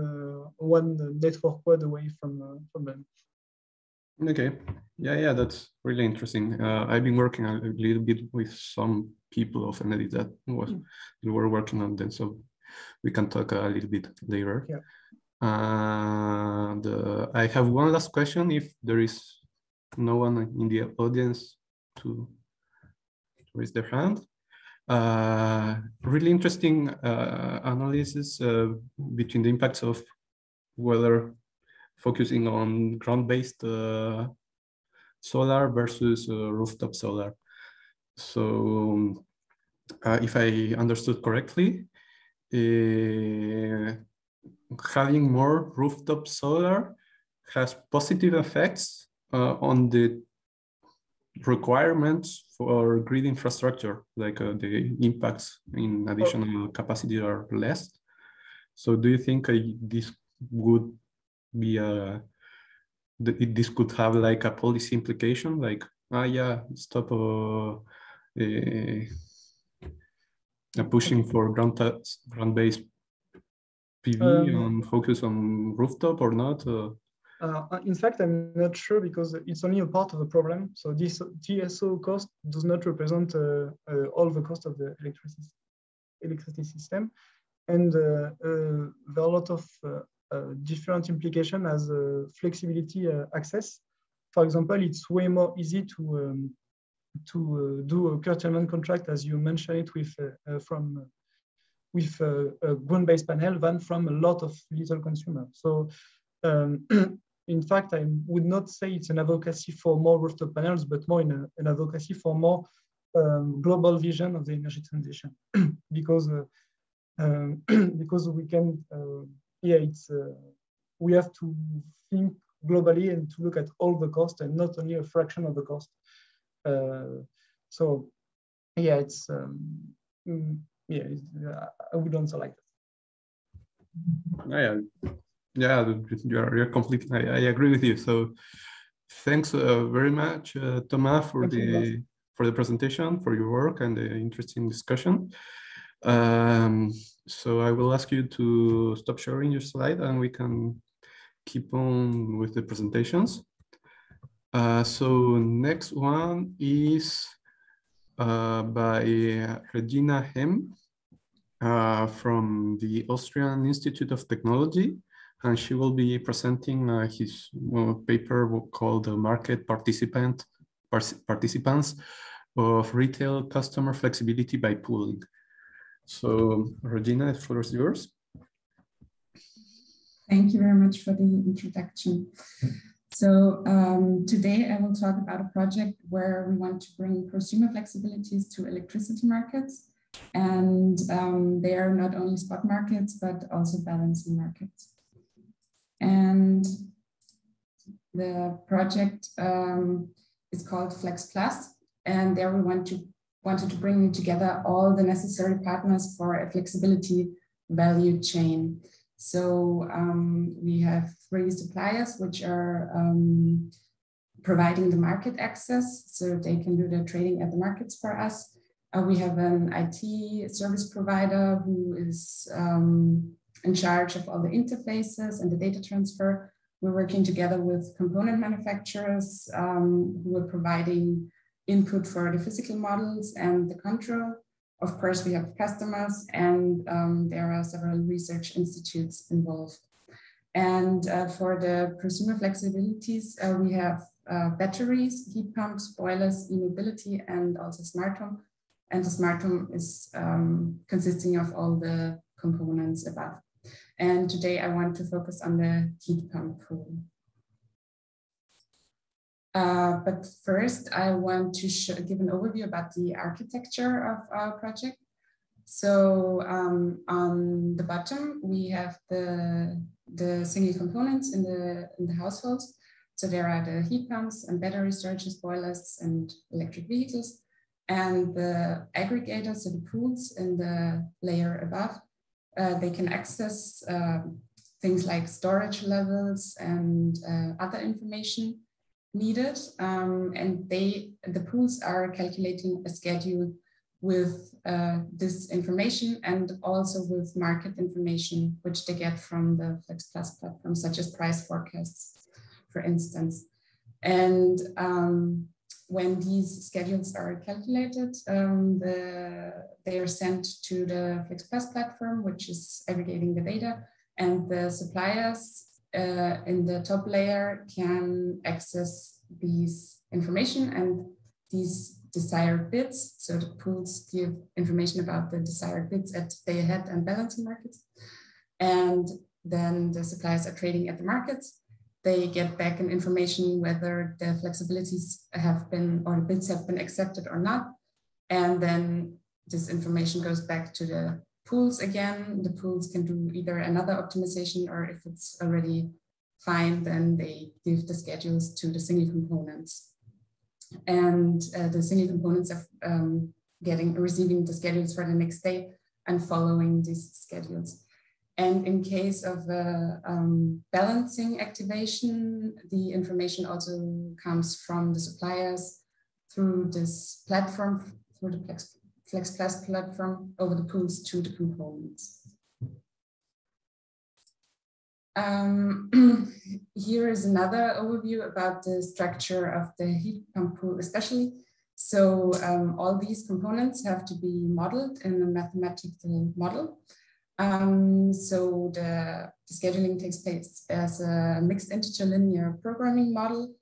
one network quad away from from them. Okay. Yeah, yeah, that's really interesting. Uh, I've been working a little bit with some people of Enedis that was mm. were working on them, so we can talk a little bit later. Yeah. And uh, I have one last question if there is no one in the audience to raise their hand. Uh, really interesting uh, analysis uh, between the impacts of whether focusing on ground-based uh, solar versus uh, rooftop solar. So if I understood correctly, having more rooftop solar has positive effects uh, on the requirements for grid infrastructure, like uh, the impacts in additional capacity are less. So do you think uh, this would be a, this could have like a policy implication, like, ah, yeah, stop uh, uh pushing for ground-based PV um, and focus on rooftop or not? Uh? Uh, in fact, I'm not sure because it's only a part of the problem. So this TSO cost does not represent uh, uh, all the cost of the electricity, electricity system. And uh, uh, there are a lot of different implications as flexibility access. For example, it's way more easy to um, to do a curtailment contract, as you mentioned it, with from with a, a ground-based panel than from a lot of little consumers. So um, [clears throat] in fact, I would not say it's an advocacy for more rooftop panels, but more in a, an advocacy for more um, global vision of the energy transition, [clears throat] because uh, um, [clears throat] because we can, uh, yeah, it's uh, we have to think globally and to look at all the cost and not only a fraction of the cost. Uh, So yeah, it's um, mm, yeah, uh, I would answer like that. Yeah, yeah, you're you're completely. I, I agree with you. So thanks uh, very much, uh, Thomas, for Thank you, the for the presentation, for your work, and the interesting discussion. Um, so I will ask you to stop sharing your slide, and we can keep on with the presentations. Uh, so next one is uh, by Regina Hemm uh, from the Austrian Institute of Technology. And she will be presenting uh, his paper called Market Participant Participants of Retail Customer Flexibility by Pooling. So Regina, the floor is yours. Thank you very much for the introduction. So um, today I will talk about a project where we want to bring prosumer flexibilities to electricity markets. And um, they are not only spot markets, but also balancing markets. And the project um, is called Flex Plus. And there we want to wanted to bring together all the necessary partners for a flexibility value chain. So um, we have three suppliers which are um, providing the market access so they can do the trading at the markets for us. Uh, we have an IT service provider who is um, in charge of all the interfaces and the data transfer. We're working together with component manufacturers um, who are providing input for the physical models and the control. Of course, we have customers and um, there are several research institutes involved. And uh, for the consumer flexibilities, uh, we have uh, batteries, heat pumps, boilers, e-mobility, and also smart home. And the smart home is um, consisting of all the components above. And today I want to focus on the heat pump pool. Uh, but first, I want to give an overview about the architecture of our project. So um, on the bottom, we have the, the single components in the, in the households. So there are the heat pumps and battery storages, boilers, and electric vehicles. And the aggregators, so the pools in the layer above, uh, they can access uh, things like storage levels and uh, other information needed. Um, and they, the pools are calculating a schedule with uh, this information and also with market information, which they get from the Flex Plus platform, such as price forecasts, for instance. And um, when these schedules are calculated, um, the, they are sent to the Flex Plus platform, which is aggregating the data, and the suppliers uh, in the top layer can access these information and these desired bids. So the pools give information about the desired bids at day ahead and balancing markets. And then the suppliers are trading at the markets. They get back an information whether the flexibilities have been or the bids have been accepted or not. And then this information goes back to the pools again. The pools can do either another optimization or if it's already fine, then they give the schedules to the single components. And uh, the single components are um, getting receiving the schedules for the next day and following these schedules. And in case of a um, balancing activation, the information also comes from the suppliers through this platform, through the Flex, Flex Plus platform over the pools to the components. Um, [clears throat] here is another overview about the structure of the heat pump pool, especially. So um, all these components have to be modeled in a mathematical model. Um, so the, the, scheduling takes place as a mixed integer linear programming model.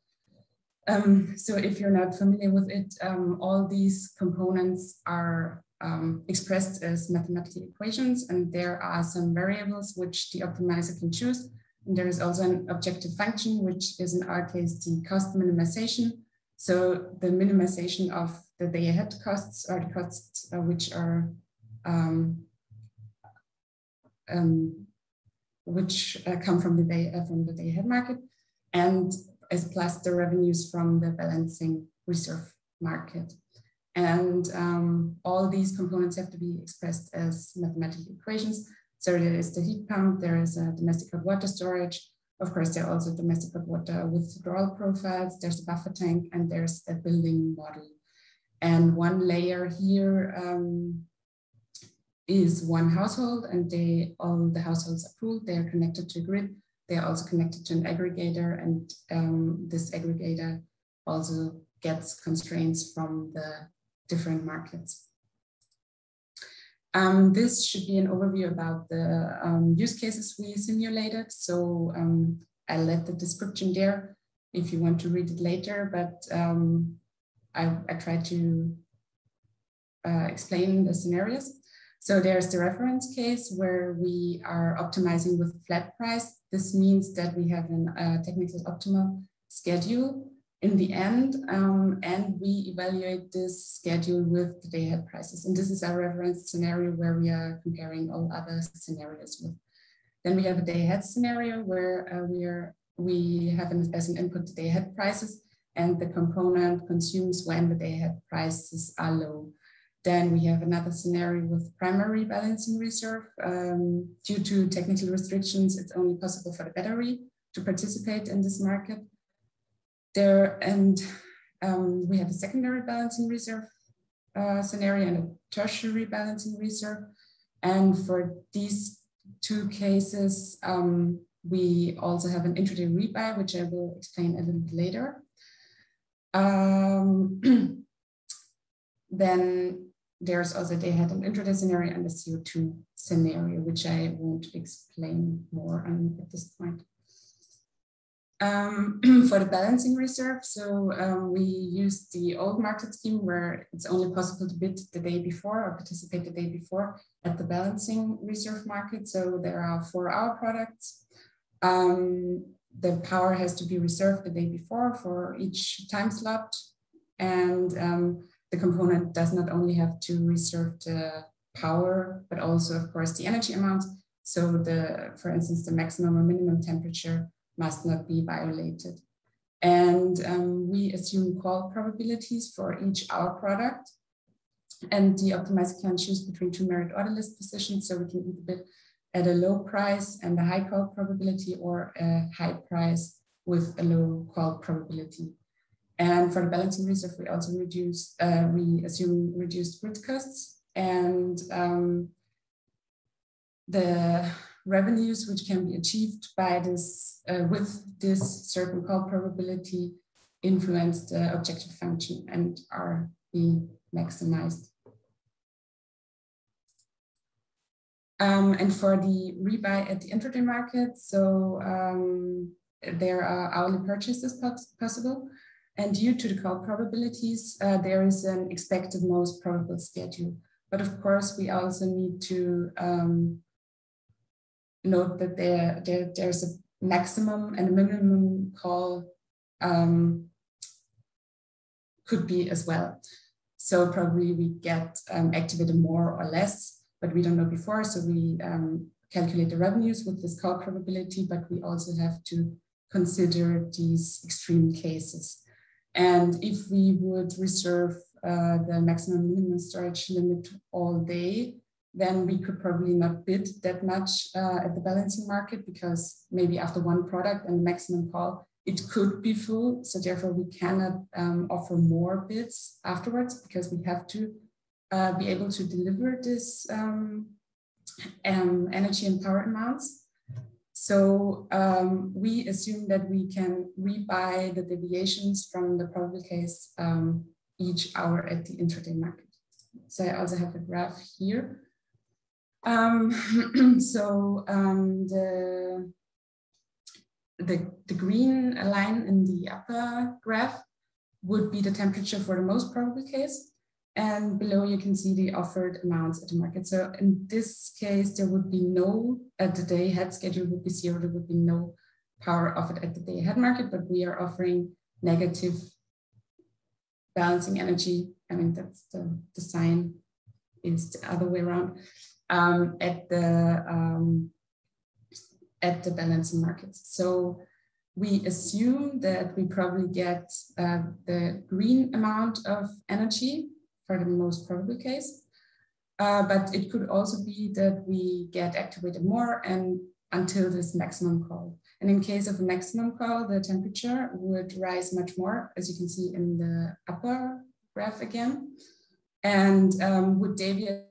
Um, so if you're not familiar with it, um, all these components are um, expressed as mathematical equations, and there are some variables which the optimizer can choose. And there is also an objective function, which is in our case the cost minimization. So the minimization of the day ahead costs are the costs uh, which are um, um, which uh, come from the day uh, from the day ahead market, and as plus the revenues from the balancing reserve market. And um, all these components have to be expressed as mathematical equations. So there is the heat pump, there is a domestic hot water storage. Of course, there are also domestic hot water withdrawal profiles, there's a buffer tank, and there's a building model. And one layer here um, is one household, and they all the households are pooled, they are connected to a grid. They are also connected to an aggregator, and um, this aggregator also gets constraints from the different markets. Um, this should be an overview about the um, use cases we simulated. So um, I let the description there if you want to read it later, but um, I, I tried to uh, explain the scenarios. So there's the reference case where we are optimizing with flat price. This means that we have a uh, technical optimal schedule in the end, um, and we evaluate this schedule with the day ahead prices. And this is our reference scenario where we are comparing all other scenarios with. Then we have a day ahead scenario where uh, we are we have an, as an input the day ahead prices, and the component consumes when the day ahead prices are low. Then we have another scenario with primary balancing reserve. Um, due to technical restrictions, it's only possible for the battery to participate in this market there and um, we have a secondary balancing reserve uh, scenario and a tertiary balancing reserve. And for these two cases, um, we also have an intraday rebuy, which I will explain a little bit later. Um, [clears throat] then there's also they had an intraday scenario and a CO2 scenario, which I won't explain more at this point um, [clears throat] for the balancing reserve. So um, we use the old market scheme where it's only possible to bid the day before or participate the day before at the balancing reserve market. So there are four hour products. Um, the power has to be reserved the day before for each time slot. And um, the component does not only have to reserve the power, but also of course the energy amount. So the, for instance, the maximum or minimum temperature must not be violated. And um, we assume call probabilities for each hour product. And the optimizer can choose between two merit order list positions. So we can either bid at a low price and a high call probability or a high price with a low call probability. And for the balancing reserve, we also reduce, uh, we assume reduced grid costs and um, the revenues which can be achieved by this uh, with this certain call probability influence the objective function and are being maximized. Um, and for the rebuy at the intraday market, so um, there are hourly purchases possible. And due to the call probabilities, uh, there is an expected most probable schedule. But of course, we also need to um, note that there, there there's a maximum and a minimum call um, could be as well. So probably we get um, activated more or less, but we don't know before. So we um, calculate the revenues with this call probability, but we also have to consider these extreme cases. And if we would reserve uh, the maximum minimum storage limit all day, then we could probably not bid that much uh, at the balancing market because maybe after one product and maximum call, it could be full. So therefore we cannot um, offer more bids afterwards because we have to uh, be able to deliver this um, um, energy and power amounts. So um, we assume that we can rebuy the deviations from the probable case um, each hour at the intraday market. So I also have a graph here. Um, [clears throat] so um, the, the, the green line in the upper graph would be the temperature for the most probable case. And below you can see the offered amounts at the market. So in this case, there would be no, at the day ahead schedule would be zero, there would be no power offered at the day ahead market, but we are offering negative balancing energy. I mean, that's the, the sign is the other way around um, at the um, at the balancing markets. So we assume that we probably get uh, the green amount of energy for the most probable case. Uh, but it could also be that we get activated more and until this maximum call. And in case of a maximum call, the temperature would rise much more, as you can see in the upper graph again, and um, would deviate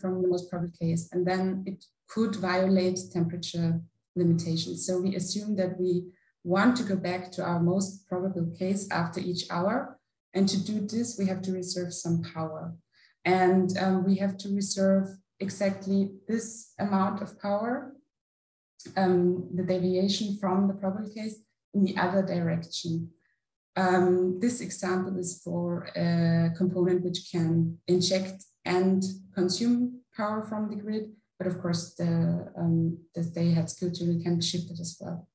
from the most probable case. And then it could violate temperature limitations. So we assume that we want to go back to our most probable case after each hour. And to do this, we have to reserve some power. And um, we have to reserve exactly this amount of power, um, the deviation from the probable case in the other direction. Um, this example is for a component which can inject and consume power from the grid, but of course the, um, the day-ahead schedule can be shifted as well.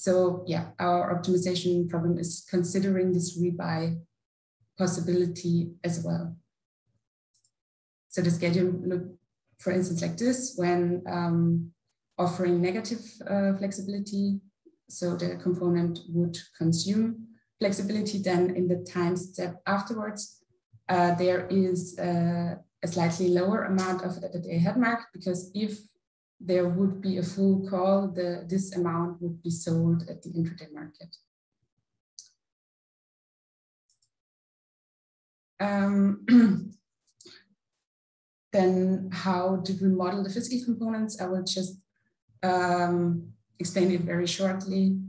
So yeah, our optimization problem is considering this rebuy possibility as well. So the schedule look, for instance, like this when um, offering negative uh, flexibility. So the component would consume flexibility. Then in the time step afterwards, uh, there is uh, a slightly lower amount of the day ahead mark because if there would be a full call, the, this amount would be sold at the intraday market. Um, [clears throat] then how did we model the physical components? I will just um, explain it very shortly.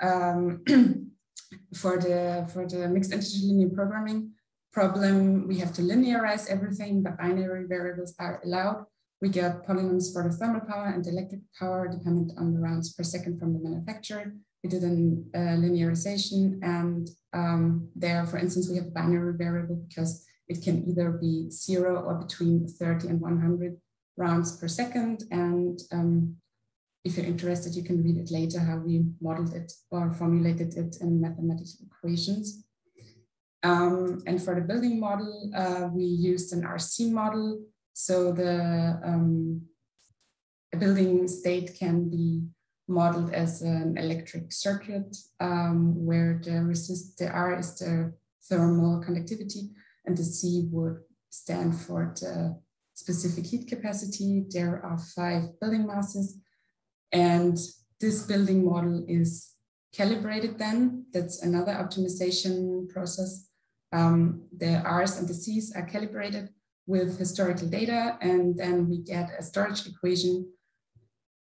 Um, [clears throat] for the for the mixed integer linear programming problem, we have to linearize everything, but binary variables are allowed. We get polynums for the thermal power and electric power dependent on the rounds per second from the manufacturer. We did a uh, linearization and um, there, for instance, we have binary variable because it can either be zero or between 30 and 100 rounds per second. And um, if you're interested, you can read it later, how we modeled it or formulated it in mathematical equations. Um, and for the building model, uh, we used an RC model. So the um, building state can be modeled as an electric circuit um, where the resist the R is the thermal conductivity and the C would stand for the specific heat capacity. There are five building masses, and this building model is calibrated then. That's another optimization process. Um, the R's and the C's are calibrated with historical data, and then we get a storage equation,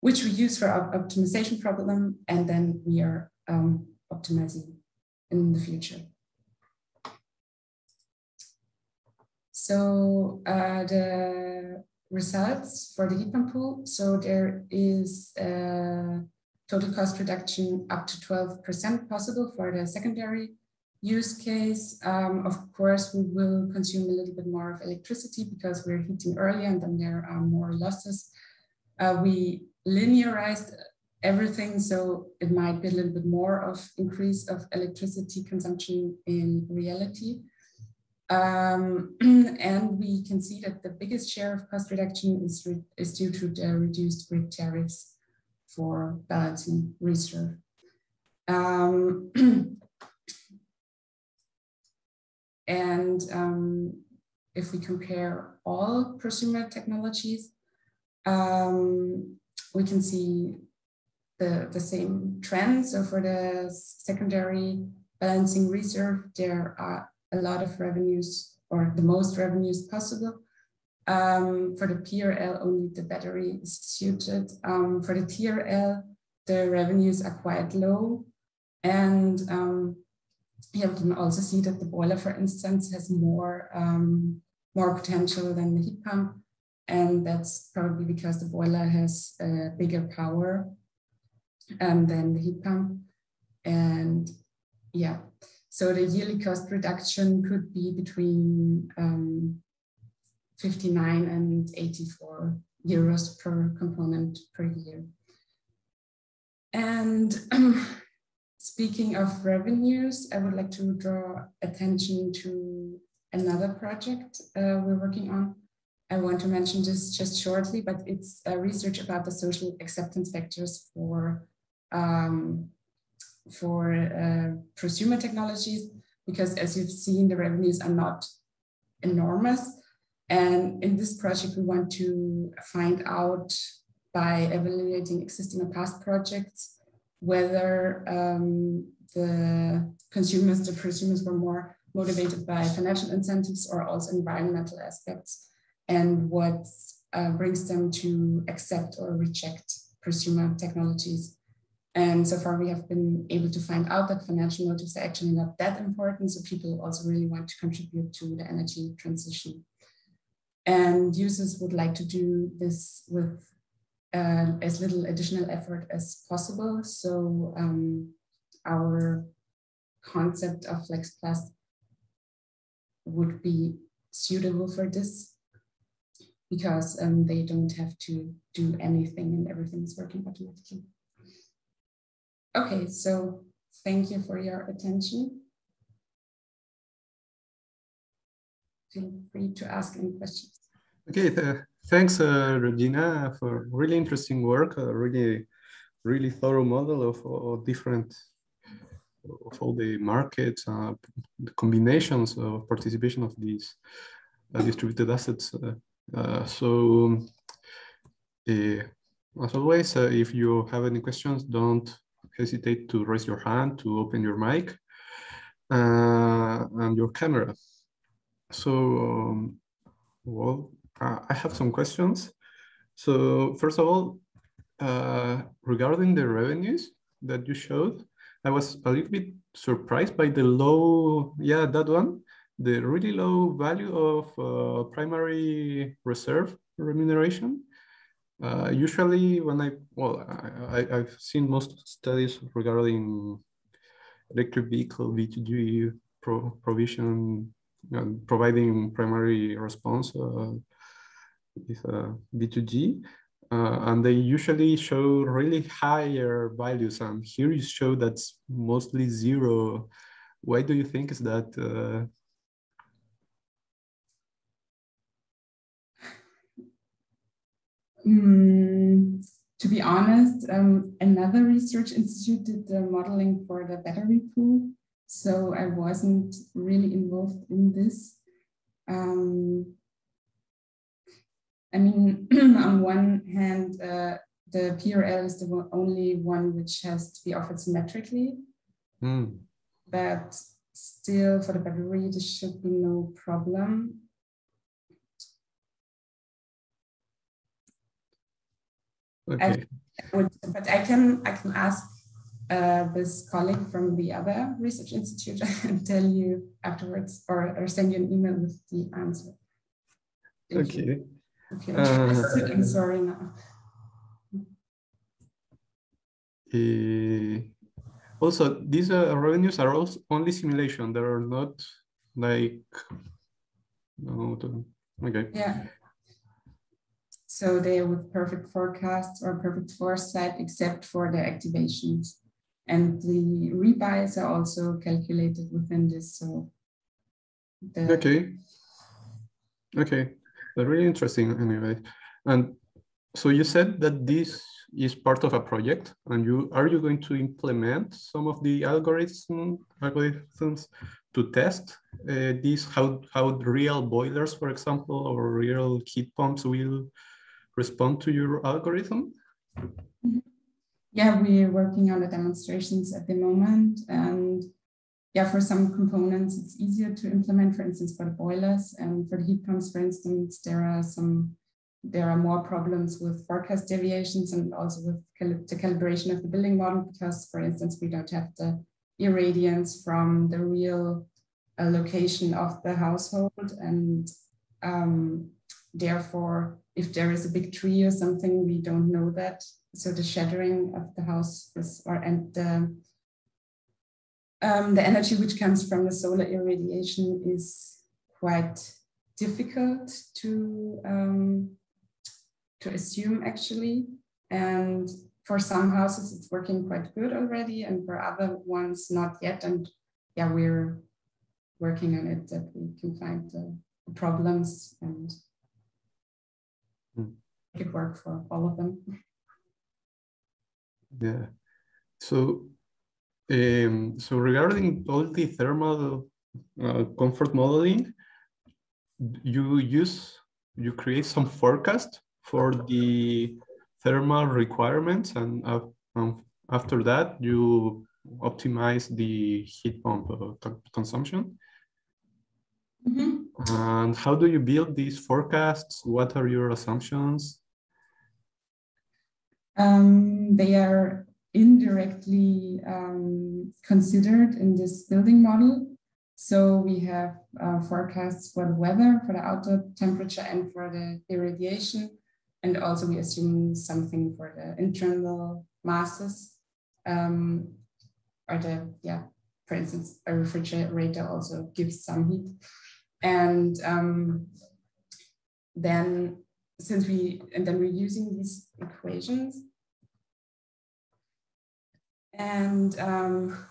which we use for our optimization problem, and then we are um, optimizing in the future. So uh, the results for the heat pump pool. So there is a total cost reduction up to 12% possible for the secondary use case. Um, of course, we will consume a little bit more of electricity because we're heating earlier and then there are more losses. Uh, we linearized everything, so it might be a little bit more of increase of electricity consumption in reality. Um, [clears throat] and we can see that the biggest share of cost reduction is, re is due to the reduced grid tariffs for balancing reserve. Um, [clears throat] and um, if we compare all prosumer technologies, um, we can see the, the same trend. So for the secondary balancing reserve, there are a lot of revenues or the most revenues possible. Um, for the PRL, only the battery is suited. Um, for the TRL, the revenues are quite low. And um, you can also see that the boiler, for instance, has more, um, more potential than the heat pump. And that's probably because the boiler has a bigger power um, than the heat pump. And yeah, so the yearly cost reduction could be between um, 59 and 84 euros per component per year. And [clears throat] speaking of revenues, I would like to draw attention to another project uh, we're working on. I want to mention this just shortly, but it's a research about the social acceptance factors for um, for uh, prosumer technologies, because as you've seen, the revenues are not enormous. And in this project, we want to find out by evaluating existing and past projects whether um, the consumers, the prosumers were more motivated by financial incentives or also environmental aspects and what uh, brings them to accept or reject prosumer technologies. And so far, we have been able to find out that financial motives are actually not that important. So people also really want to contribute to the energy transition. And users would like to do this with uh, as little additional effort as possible. So um, our concept of Flex Plus would be suitable for this because um, they don't have to do anything and everything is working automatically. Okay, so thank you for your attention. Feel free to ask any questions. Okay, th thanks, uh, Regina, for really interesting work, a really, really thorough model of, of different, of all the markets, uh, the combinations of participation of these uh, distributed assets. Uh, uh, so, uh, as always, if you have any questions, don't hesitate to raise your hand, to open your mic and your camera. So, um, well, uh, I have some questions. So first of all, uh, regarding the revenues that you showed, I was a little bit surprised by the low, yeah, that one, the really low value of uh, primary reserve remuneration. Uh, usually when I, well, I, have seen most studies regarding electric vehicle V2G pro provision, providing primary response uh, is a V2G. Uh, and they usually show really higher values. And here you show that's mostly zero. Why do you think is that? Uh... Mm, to be honest, um, another research institute did the modeling for the battery pool. So I wasn't really involved in this. Um, I mean, [clears throat] on one hand, uh, the PRL is the only one which has to be offered symmetrically. Mm. But still, for the battery, there should be no problem. Okay. I would, but I can I can ask uh, this colleague from the other research institute [laughs] and tell you afterwards, or, or send you an email with the answer. Thank okay. You. Okay, uh, [laughs] I'm sorry now. Uh, also, these uh, revenues are also only simulation. They are not like no. Okay. Yeah. So they are with perfect forecasts or perfect foresight, except for the activations, and the rebuys are also calculated within this. So. The, okay. Okay. But really interesting anyway. And so you said that this is part of a project and you are you going to implement some of the algorithm, algorithms to test uh, these how how real boilers for example or real heat pumps will respond to your algorithm yeah we're working on the demonstrations at the moment and yeah, for some components, it's easier to implement, for instance, for the boilers and for the heat pumps, for instance, there are some, there are more problems with forecast deviations and also with cal the calibration of the building model, because for instance, we don't have the irradiance from the real uh, location of the household. And um, therefore, if there is a big tree or something, we don't know that. So the shattering of the house is, or and the um, the energy which comes from the solar irradiation is quite difficult to um, to assume actually. And for some houses, it's working quite good already, and for other ones, not yet. And yeah, we're working on it that we can find the, the problems and mm. make it work for all of them. Yeah. So um, so regarding all the thermal uh, comfort modeling, you use, you create some forecast for the thermal requirements and uh, um, after that you optimize the heat pump uh, consumption. Mm -hmm. And how do you build these forecasts? What are your assumptions? Um, they are indirectly um, considered in this building model. So we have uh, forecasts for the weather, for the outdoor temperature, and for the irradiation. And also we assume something for the internal masses. Um, or the, yeah, for instance, a refrigerator also gives some heat. And um, then since we, and then we're using these equations and um,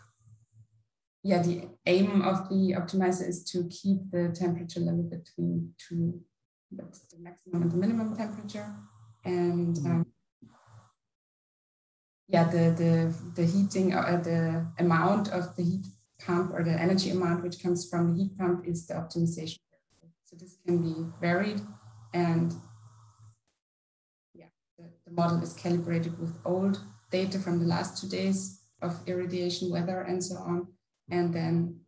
yeah, the aim of the optimizer is to keep the temperature level between two, but the maximum and the minimum temperature. And mm-hmm. um, yeah, the, the, the heating, or uh, the amount of the heat pump or the energy amount which comes from the heat pump is the optimization. So this can be varied and yeah, the, the model is calibrated with old data from the last two days of irradiation, weather, and so on. And then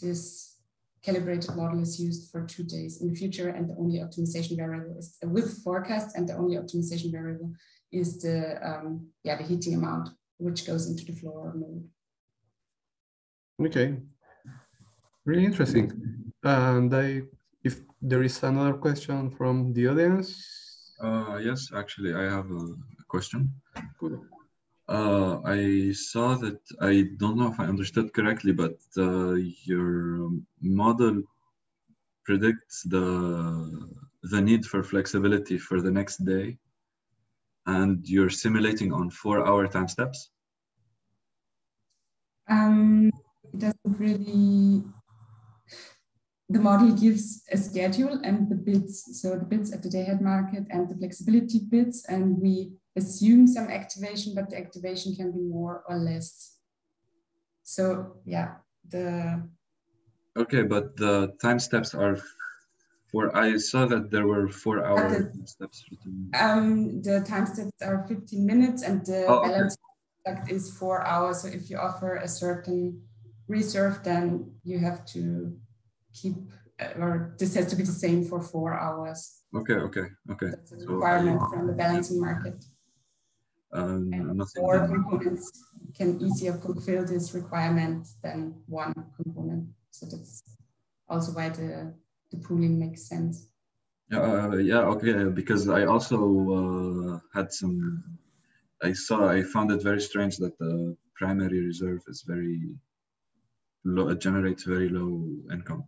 this calibrated model is used for two days in the future, and the only optimization variable is with forecasts, and the only optimization variable is the um, yeah the heating amount which goes into the floor mode. Okay, really interesting. And I, if there is another question from the audience. Uh, yes, actually, I have a question. Cool. Uh, I saw that, I don't know if I understood correctly, but uh, your model predicts the, the need for flexibility for the next day and you're simulating on four hour time steps? Um, it doesn't really, the model gives a schedule and the bits, so the bits at the day ahead market and the flexibility bits, and we assume some activation, but the activation can be more or less. So yeah, the. Okay, but the time steps are for, I saw that there were four hour the, steps. Um, the time steps are 15 minutes and the oh, balance is four hours. So if you offer a certain reserve, then you have to keep, uh, or this has to be the same for four hours. Okay, okay, okay. That's a requirement so, from the balancing market. Um, more components can easier fulfill this requirement than one component. So that's also why the, the pooling makes sense. Uh, yeah, okay, because I also uh, had some, I saw, I found it very strange that the primary reserve is very low, it generates very low income,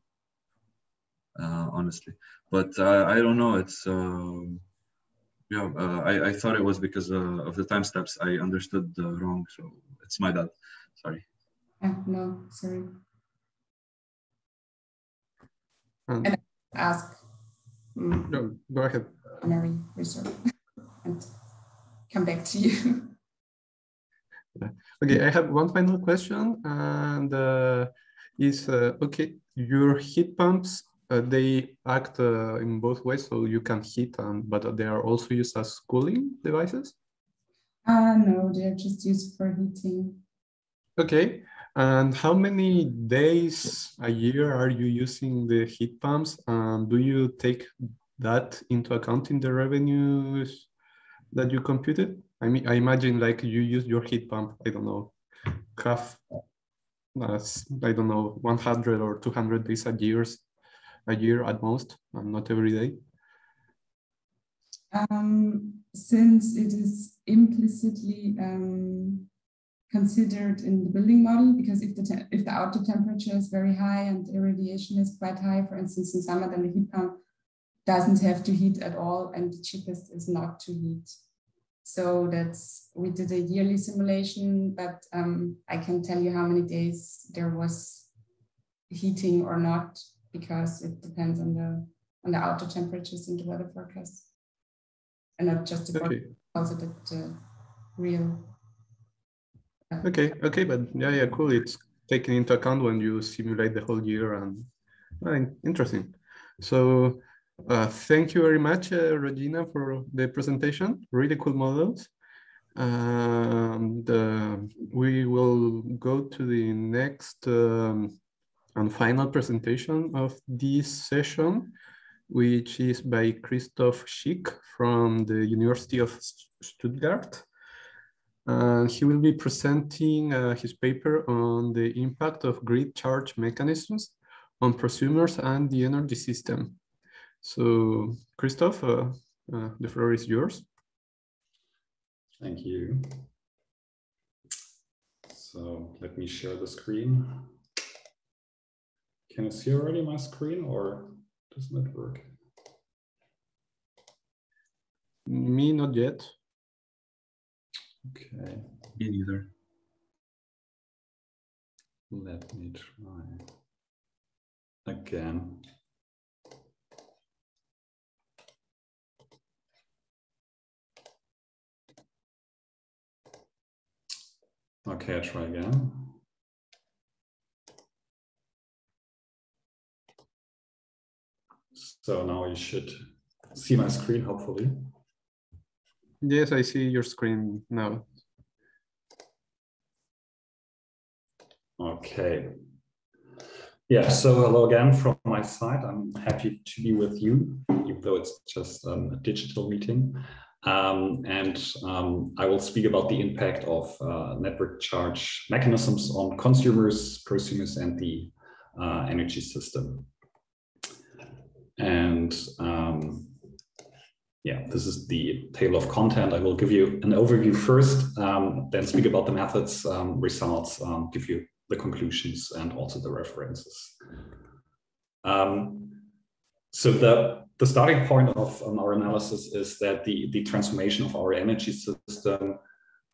uh, honestly. But uh, I don't know, it's, um, yeah, uh, I, I thought it was because uh, of the time steps. I understood uh, wrong, so it's my bad. Sorry. Uh, no, sorry. Um, and ask. Um, no, go ahead. Mary Reserve [laughs] and come back to you. [laughs] Okay, I have one final question, and uh, is uh, okay. Your heat pumps uh, they act uh, in both ways, so you can heat, and but they are also used as cooling devices. Uh, no, they are just used for heating. Okay, and how many days a year are you using the heat pumps? And do you take that into account in the revenues that you computed? I mean, I imagine like you use your heat pump. I don't know, half. Uh, I don't know, 100 or 200 days a year a year at most, not every day? Um, since it is implicitly um, considered in the building model, because if the if the outer temperature is very high and irradiation is quite high, for instance, in summer, then the heat pump doesn't have to heat at all, and the cheapest is not to heat. So that's we did a yearly simulation, but um, I can tell you how many days there was heating or not because it depends on the on the outer temperatures in the weather forecast, and not just the okay. also the, real. Uh, okay, okay, but yeah, yeah, cool. It's taken into account when you simulate the whole year and uh, interesting. So uh, thank you very much, uh, Regina, for the presentation. Really cool models. And uh, we will go to the next um, and final presentation of this session, which is by Christoph Schick from the University of Stuttgart. And he will be presenting uh, his paper on the impact of grid charge mechanisms on prosumers and the energy system. So, Christoph, uh, uh, the floor is yours. Thank you. So let me share the screen. Can you see already my screen or doesn't it work? Me, not yet. Okay. Me neither. Let me try again. Okay, I try again. So now you should see my screen, hopefully. Yes, I see your screen now. Okay. Yeah, so hello again from my side. I'm happy to be with you, even though it's just um, a digital meeting. Um, and um, I will speak about the impact of uh, network charge mechanisms on consumers, prosumers, and the uh, energy system. And um, yeah, this is the table of content. I will give you an overview first, um, then speak about the methods, um, results, um, give you the conclusions and also the references. so the the starting point of um, our analysis is that the, the transformation of our energy system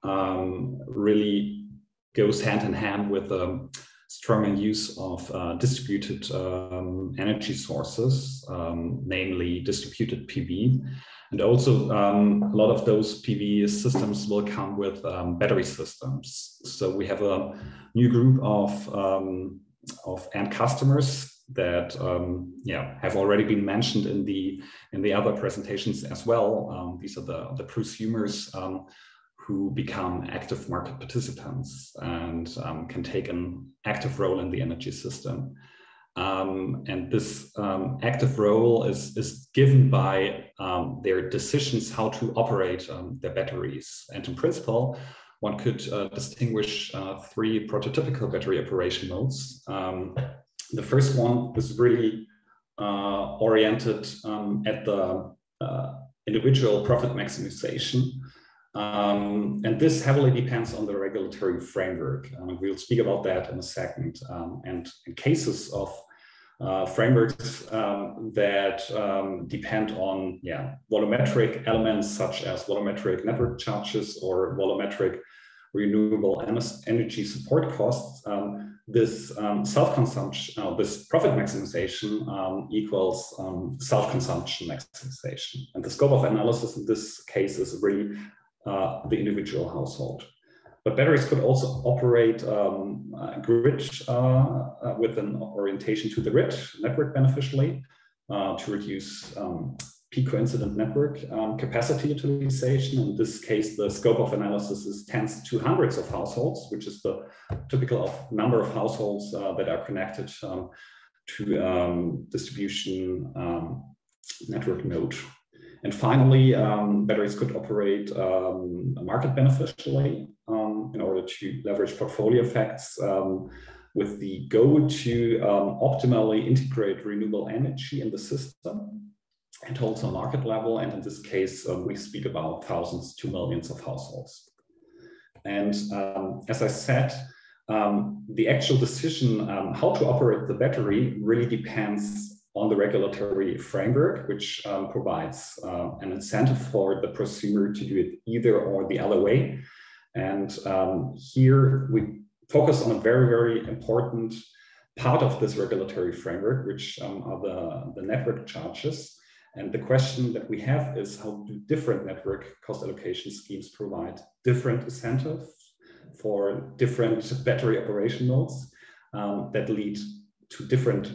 um, really goes hand in hand with um, stronger use of uh, distributed um, energy sources, um, namely distributed PV. And also, um, a lot of those PV systems will come with battery systems. So we have a new group of, of end customers that um, yeah have already been mentioned in the in the other presentations as well. Um, these are the the prosumers um, who become active market participants and um, can take an active role in the energy system. Um, and this um, active role is, is given by their decisions how to operate their batteries. And in principle, one could uh, distinguish uh, three prototypical battery operation modes. Um, the first one is really uh, oriented um, at the uh, individual profit maximization. Um, and this heavily depends on the regulatory framework. Um, we'll speak about that in a second. Um, and in cases of uh, frameworks um, that um, depend on yeah, volumetric elements such as volumetric network charges or volumetric renewable energy support costs, um, this um, self-consumption, uh, this profit maximization equals um, self-consumption maximization. And the scope of analysis in this case is really uh, the individual household. But batteries could also operate um, grid uh, with an orientation to the grid, network beneficially, uh, to reduce um, peak coincident network um, capacity utilization. In this case, the scope of analysis is tens to hundreds of households, which is the typical of number of households uh, that are connected um, to um, distribution um, network node. And finally, um, batteries could operate um, market beneficially in order to leverage portfolio effects with the goal to optimally integrate renewable energy in the system it also market level. And in this case, um, we speak about thousands to millions of households. And um, as I said, um, the actual decision um, how to operate the battery really depends on the regulatory framework, which um, provides uh, an incentive for the prosumer to do it either or the other way. And um, here we focus on a very, very important part of this regulatory framework, which are the, the network charges. And the question that we have is how do different network cost allocation schemes provide different incentives for different battery operation modes? um, that lead to different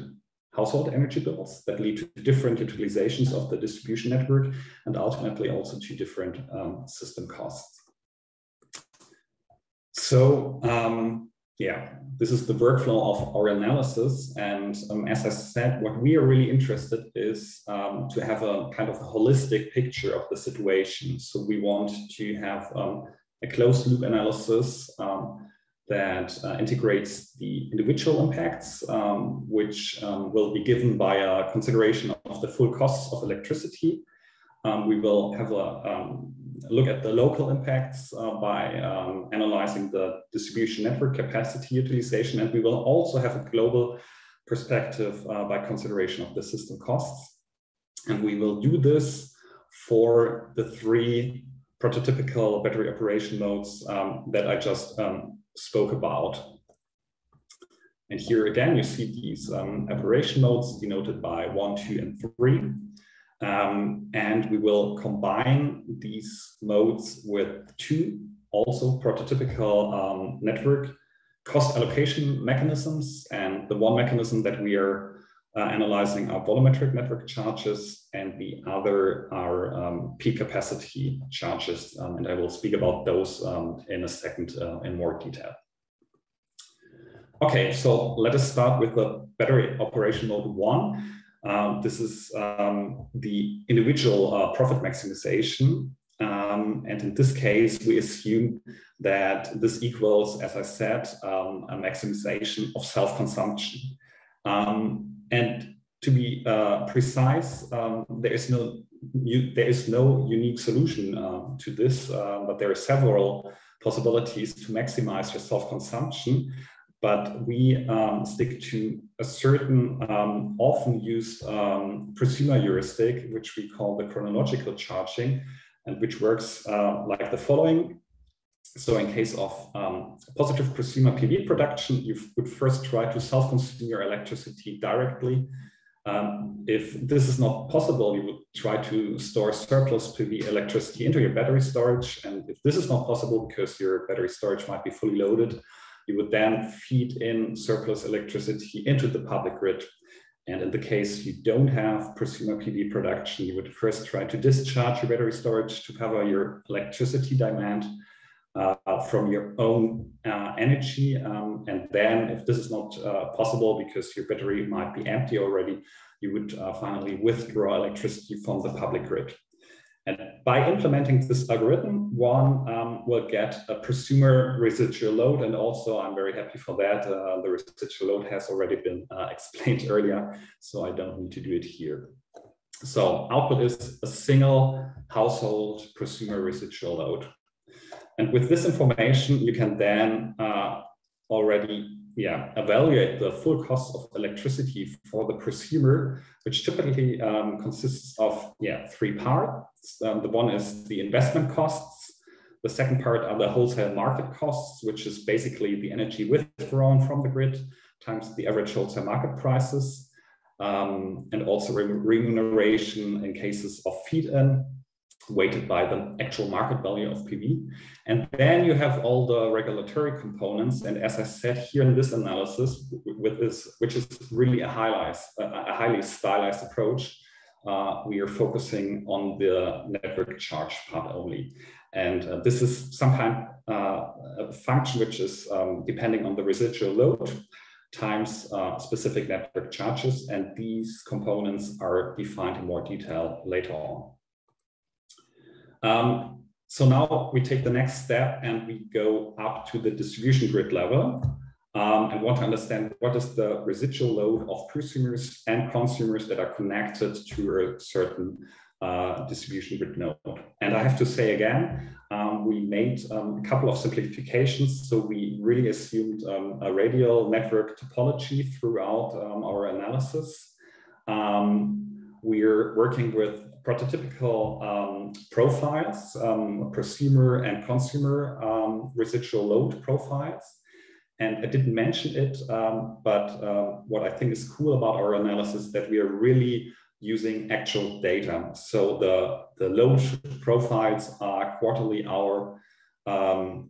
household energy bills that lead to different utilizations of the distribution network and ultimately also to different um, system costs. So um, yeah, this is the workflow of our analysis. And um, as I said, what we are really interested is um, to have a kind of a holistic picture of the situation. So we want to have um, a closed loop analysis um, that uh, integrates the individual impacts, um, which um, will be given by a consideration of the full costs of electricity. Um, we will have a um, look at the local impacts uh, by um, analyzing the distribution network capacity utilization, and we will also have a global perspective uh, by consideration of the system costs. And we will do this for the three prototypical battery operation modes um, that I just spoke about. And here again, you see these um, operation modes denoted by one, two, and three. Um, and we will combine these modes with two also prototypical um, network cost allocation mechanisms. And the one mechanism that we are uh, analyzing are volumetric network charges, and the other are um, peak capacity charges. Um, and I will speak about those um, in a second uh, in more detail. Okay, so let us start with the battery operation mode one. Um, this is um, the individual uh, profit maximization. Um, and in this case, we assume that this equals, as I said, a maximization of self-consumption. Um, and to be uh, precise, um, there is no there is no unique solution uh, to this, uh, but there are several possibilities to maximize your self-consumption but we um, stick to a certain um, often used um, prosumer heuristic, which we call the chronological charging, and which works uh, like the following. So in case of um, positive prosumer PV production, you would first try to self-consume your electricity directly. Um, if this is not possible, you would try to store surplus PV electricity into your battery storage. And if this is not possible because your battery storage might be fully loaded, you would then feed in surplus electricity into the public grid. And in the case you don't have prosumer PV production, you would first try to discharge your battery storage to cover your electricity demand uh, from your own uh, energy. Um, and then if this is not uh, possible because your battery might be empty already, you would uh, finally withdraw electricity from the public grid. And by implementing this algorithm, one um, will get a prosumer residual load. And also, I'm very happy for that. Uh, the residual load has already been uh, [laughs] explained earlier, so I don't need to do it here. So output is a single household prosumer residual load. And with this information, you can then uh, already yeah, evaluate the full cost of electricity for the prosumer, which typically um, consists of yeah, three parts. Um, the one is the investment costs. The second part are the wholesale market costs, which is basically the energy withdrawn from the grid times the average wholesale market prices, um, and also remuneration in cases of feed-in weighted by the actual market value of PV. And then you have all the regulatory components. And as I said here in this analysis, with this, which is really a, a highly stylized approach, uh, we are focusing on the network charge part only. And uh, this is sometimes uh, a function which is um, depending on the residual load times uh, specific network charges. And these components are defined in more detail later on. Um, so now we take the next step and we go up to the distribution grid level um, and want to understand what is the residual load of prosumers and consumers that are connected to a certain uh, distribution grid node. And I have to say again, um, we made um, a couple of simplifications. So we really assumed um, a radial network topology throughout um, our analysis. Um, we're working with prototypical um, profiles, um, prosumer and consumer um, residual load profiles. And I didn't mention it, um, but uh, what I think is cool about our analysis is that we are really using actual data. So the, the load profiles are quarterly hour um,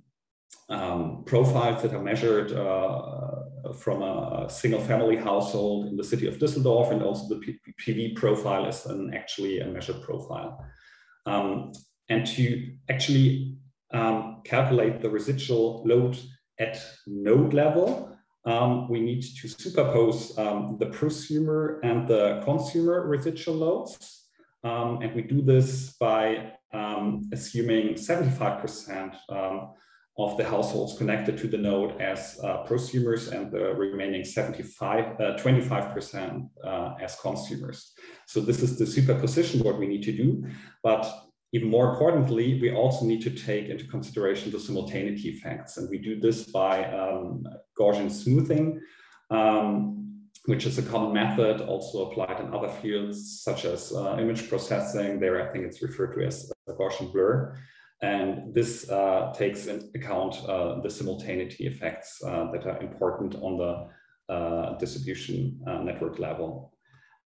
um, profiles that are measured uh, from a single family household in the city of Düsseldorf, and also the PV profile is an actually a measured profile. Um, and to actually um, calculate the residual load at node level, um, we need to superpose um, the prosumer and the consumer residual loads. Um, and we do this by um, assuming 75% um, of the households connected to the node as uh, prosumers and the remaining 75, uh, 25% uh, as consumers. So this is the superposition what we need to do. But even more importantly, we also need to take into consideration the simultaneity effects. And we do this by um, Gaussian smoothing, um, which is a common method also applied in other fields, such as uh, image processing. There, I think it's referred to as a Gaussian blur. And this uh, takes into account uh, the simultaneity effects uh, that are important on the uh, distribution uh, network level.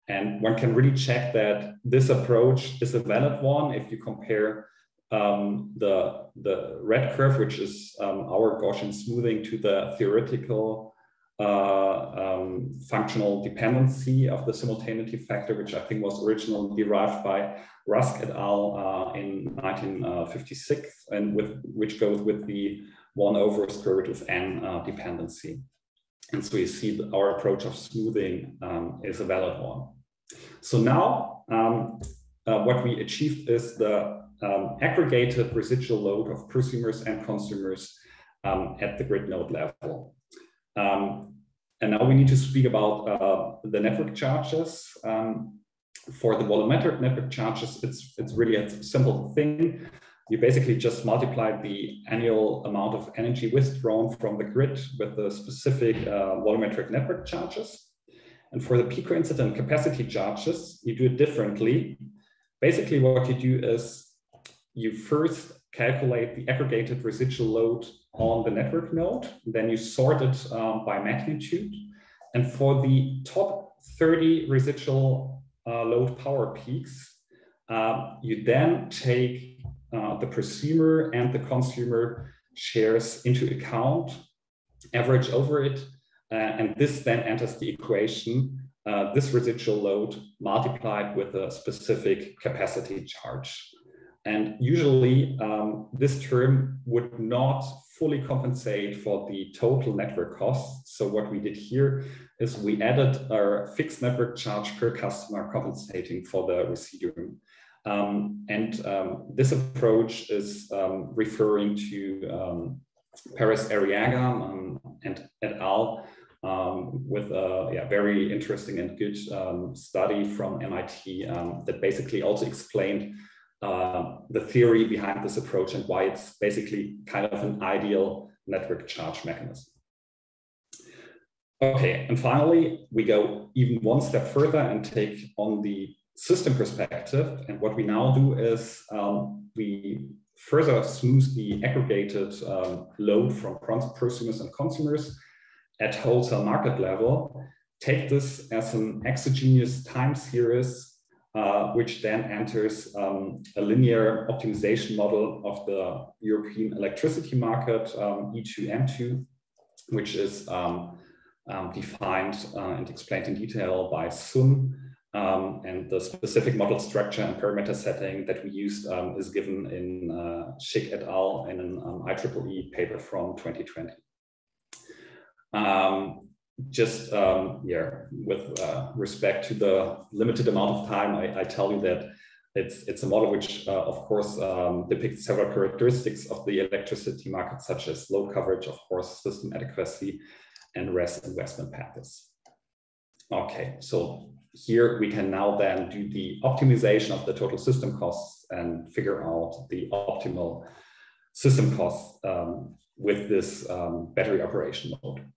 And one can really check that this approach is a valid one if you compare um, the, the red curve, which is um, our Gaussian smoothing, to the theoretical um, functional dependency of the simultaneity factor, which I think was originally derived by Rusck et al. Uh, in 1956, and with which goes with the one over square root of n uh, dependency. And so you see that our approach of smoothing um, is a valid one. So now um, uh, what we achieved is the um, aggregated residual load of prosumers and consumers um, at the grid node level. And now we need to speak about uh, the network charges. Um, for the volumetric network charges, it's, it's really a simple thing you basically just multiply the annual amount of energy withdrawn from the grid with the specific uh, volumetric network charges. And for the peak coincident capacity charges, you do it differently. Basically, what you do is you first calculate the aggregated residual load on the network node, then you sort it um, by magnitude. And for the top 30 residual uh, load power peaks, uh, you then take uh, the prosumer and the consumer shares into account, average over it, uh, and this then enters the equation, uh, this residual load multiplied with a specific capacity charge. And usually um, this term would not fully compensate for the total network costs. So what we did here is we added our fixed network charge per customer compensating for the residuum. Um, and um, this approach is um, referring to um, Perez Arriaga um, and et al. Um, with a yeah, very interesting and good study from MIT that basically also explained uh, the theory behind this approach and why it's basically kind of an ideal network charge mechanism. Okay, and finally, we go even one step further and take on the system perspective. And what we now do is um, we further smooth the aggregated um, load from prosumers and consumers at wholesale market level, take this as an exogenous time series, uh, which then enters um, a linear optimization model of the European electricity market, um, E2M2, which is um, um, defined uh, and explained in detail by Sun. Um, and the specific model structure and parameter setting that we used um, is given in uh, Schick et al. in an IEEE paper from 2020. Just um, yeah, with uh, respect to the limited amount of time, I, I, tell you that it's it's a model which, uh, of course, um, depicts several characteristics of the electricity market, such as load coverage, of course, system adequacy, and rest investment paths. Okay, so here we can now then do the optimization of the total system costs and figure out the optimal system costs um, with this um, battery operation mode.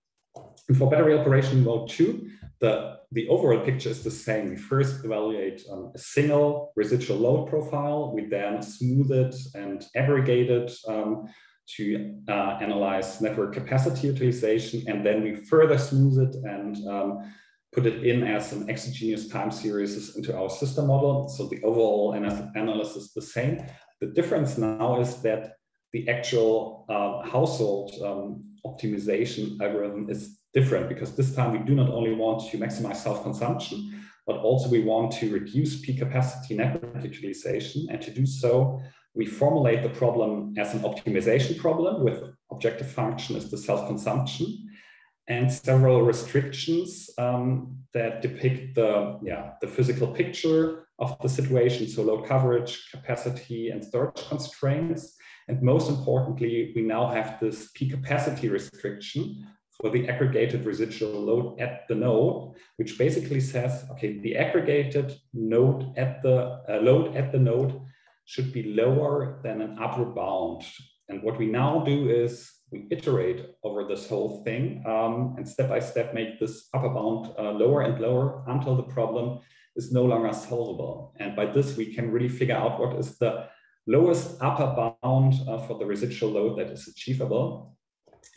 And for battery operation mode two, the, the overall picture is the same. We first evaluate um, a single residual load profile. We then smooth it and aggregate it um, to uh, analyze network capacity utilization. And then we further smooth it and um, put it in as an exogenous time series into our system model. So the overall analysis is the same. The difference now is that the actual uh, household um, optimization algorithm is different because this time we do not only want to maximize self-consumption, but also we want to reduce peak capacity network utilization. And to do so, we formulate the problem as an optimization problem with objective function is the self-consumption and several restrictions um, that depict the, yeah, the physical picture of the situation. So load coverage, capacity, and storage constraints. And most importantly, we now have this peak capacity restriction for the aggregated residual load at the node, which basically says, okay, the aggregated node at the uh, load at the node should be lower than an upper bound. And what we now do is we iterate over this whole thing um, and step by step make this upper bound uh, lower and lower until the problem is no longer solvable. And by this, we can really figure out what is the lowest upper bound uh, for the residual load that is achievable.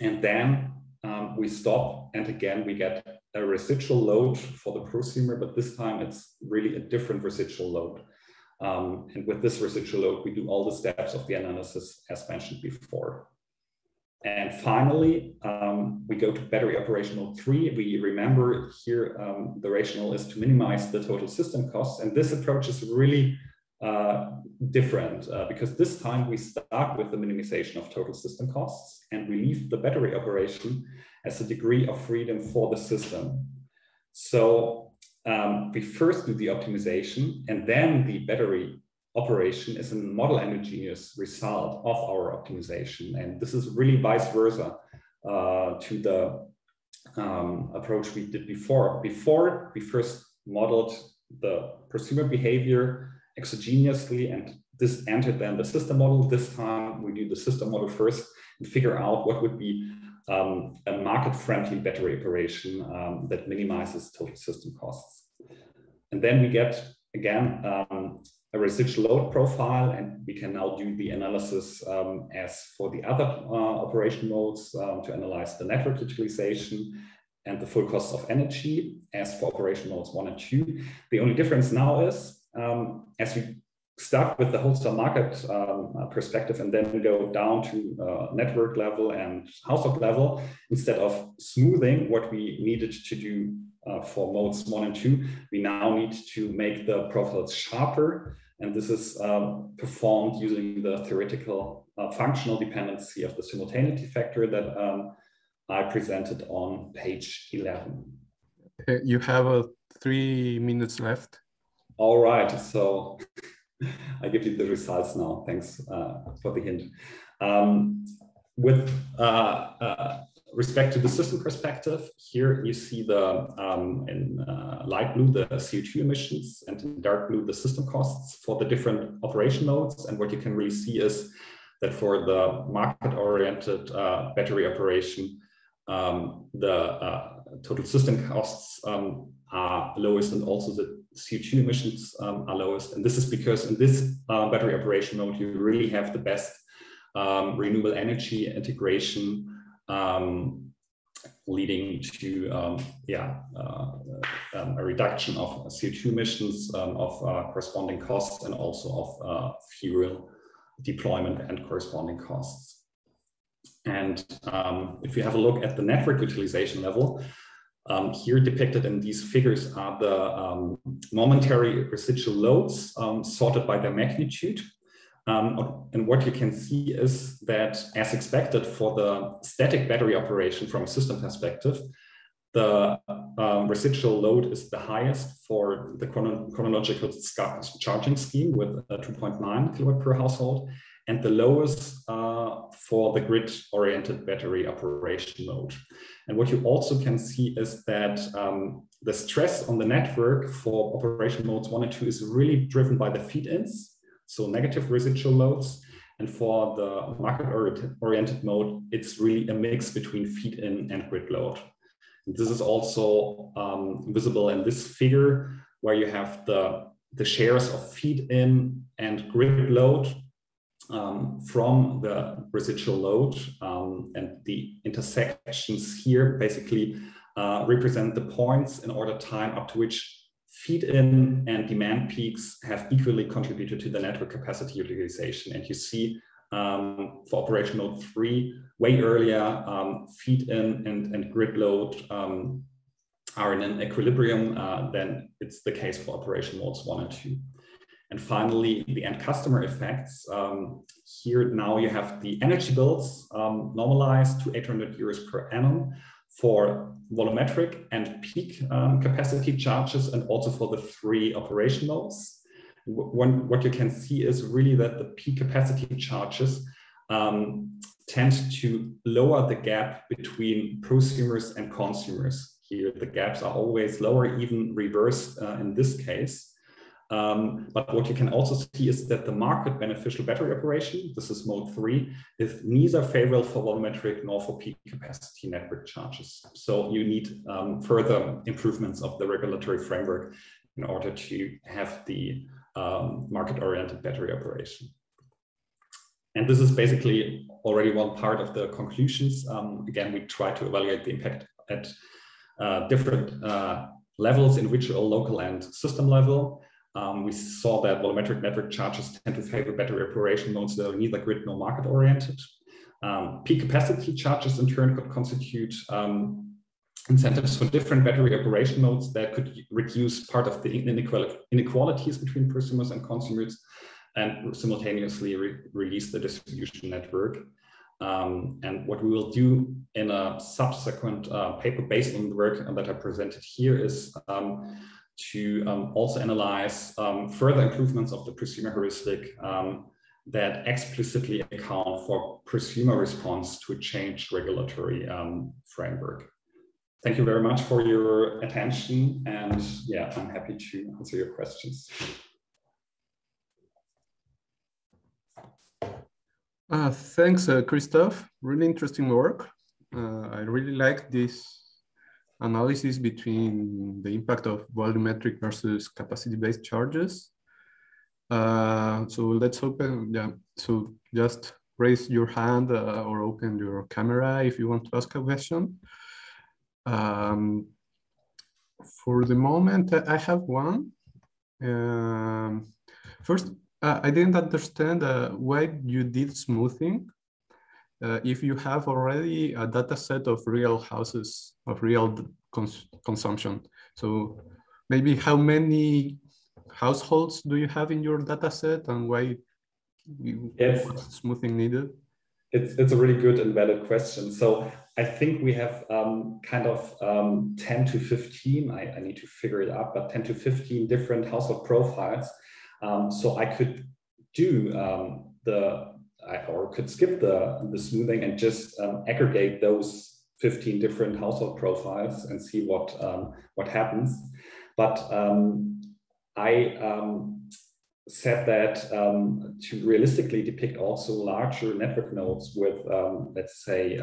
And then um, we stop and again, we get a residual load for the prosumer, but this time it's really a different residual load. Um, and with this residual load, we do all the steps of the analysis as mentioned before. And finally, um, we go to battery operational three. We remember here um, the rationale is to minimize the total system costs. And this approach is really uh, different uh, because this time we start with the minimization of total system costs and we leave the battery operation as a degree of freedom for the system. So um, we first do the optimization and then the battery operation is a model endogenous result of our optimization. And this is really vice versa uh, to the um, approach we did before. Before, we first modeled the prosumer behavior exogenously and this entered then the system model. This time we do the system model first and figure out what would be um, a market-friendly battery operation um, that minimizes total system costs. And then we get, again, um, a residual load profile, and we can now do the analysis um, as for the other uh, operation modes um, to analyze the network utilization and the full cost of energy as for operation modes one and two. The only difference now is um, as we start with the wholesale market um, uh, perspective and then go down to uh, network level and household level, instead of smoothing what we needed to do uh, for modes one and two, we now need to make the profiles sharper. And this is um, performed using the theoretical uh, functional dependency of the simultaneity factor that um, I presented on page 11. You have uh, three minutes left. All right, so [laughs] I give you the results now. Thanks uh, for the hint. Um, with uh, uh, respect to the system perspective, here you see the um, in uh, light blue the CO2 emissions and in dark blue the system costs for the different operation modes. And what you can really see is that for the market-oriented uh, battery operation, um, the uh, total system costs um, are lowest and also the CO2 emissions um, are lowest. And this is because in this uh, battery operation mode, you really have the best um, renewable energy integration um, leading to um, yeah, uh, um, a reduction of CO2 emissions, um, of uh, corresponding costs, and also of uh, fuel deployment and corresponding costs. And if you have a look at the network utilization level, um, here depicted in these figures are the um, momentary residual loads um, sorted by their magnitude. Um, and what you can see is that as expected for the static battery operation from a system perspective, the um, residual load is the highest for the chrono chronological charging scheme with 2.9 kilowatt per household and the lowest uh, for the grid-oriented battery operation mode. And what you also can see is that um, the stress on the network for operation modes one and two is really driven by the feed-ins, so negative residual loads. And for the market-oriented mode, it's really a mix between feed-in and grid load. And this is also um, visible in this figure where you have the, the shares of feed-in and grid load um, from the residual load um, and the intersections here basically uh, represent the points in order time up to which feed in and demand peaks have equally contributed to the network capacity utilization. And you see um, for operation node three way earlier. Um, feed in and, and grid load um, are in an equilibrium, uh, then it's the case for operation modes one and two. And finally, the end customer effects. Um, here now you have the energy bills um, normalized to 800 euros per annum for volumetric and peak um, capacity charges and also for the three operation modes. What you can see is really that the peak capacity charges um, tend to lower the gap between prosumers and consumers. Here, the gaps are always lower, even reversed uh, in this case. Um, but what you can also see is that the market beneficial battery operation, this is mode three, is neither favorable for volumetric nor for peak capacity network charges. So you need um, further improvements of the regulatory framework in order to have the um, market-oriented battery operation. And this is basically already one part of the conclusions. Um, again, we try to evaluate the impact at uh, different uh, levels, individual, local, and system level. Um, we saw that volumetric network charges tend to favor battery operation modes that are neither grid nor market oriented. Um, peak capacity charges in turn could constitute um, incentives for different battery operation modes that could reduce part of the inequalities between prosumers and consumers and simultaneously re release the distribution network. Um, and what we will do in a subsequent uh, paper based on the work that I presented here is um, to um, also analyze um, further improvements of the prosumer heuristic um, that explicitly account for prosumer response to a changed regulatory um, framework. Thank you very much for your attention. And yeah, I'm happy to answer your questions. Uh, thanks, uh, Christoph. Really interesting work. Uh, I really like this analysis between the impact of volumetric versus capacity-based charges. Uh, so let's open, yeah, so just raise your hand uh, or open your camera if you want to ask a question. Um, for the moment, I have one. Um, first, uh, I didn't understand uh, why you did smoothing uh, if you have already a data set of real houses of real cons consumption. So maybe how many households do you have in your data set and why you, yes. smoothing needed? It's, it's a really good and valid question. So I think we have um, kind of um, 10 to 15, I, I, need to figure it out, but 10 to 15 different household profiles. Um, so I could do um, the or could skip the, the smoothing and just um, aggregate those 15 different household profiles and see what, um, what happens. But um, I um, said that um, to realistically depict also larger network nodes with, let's say,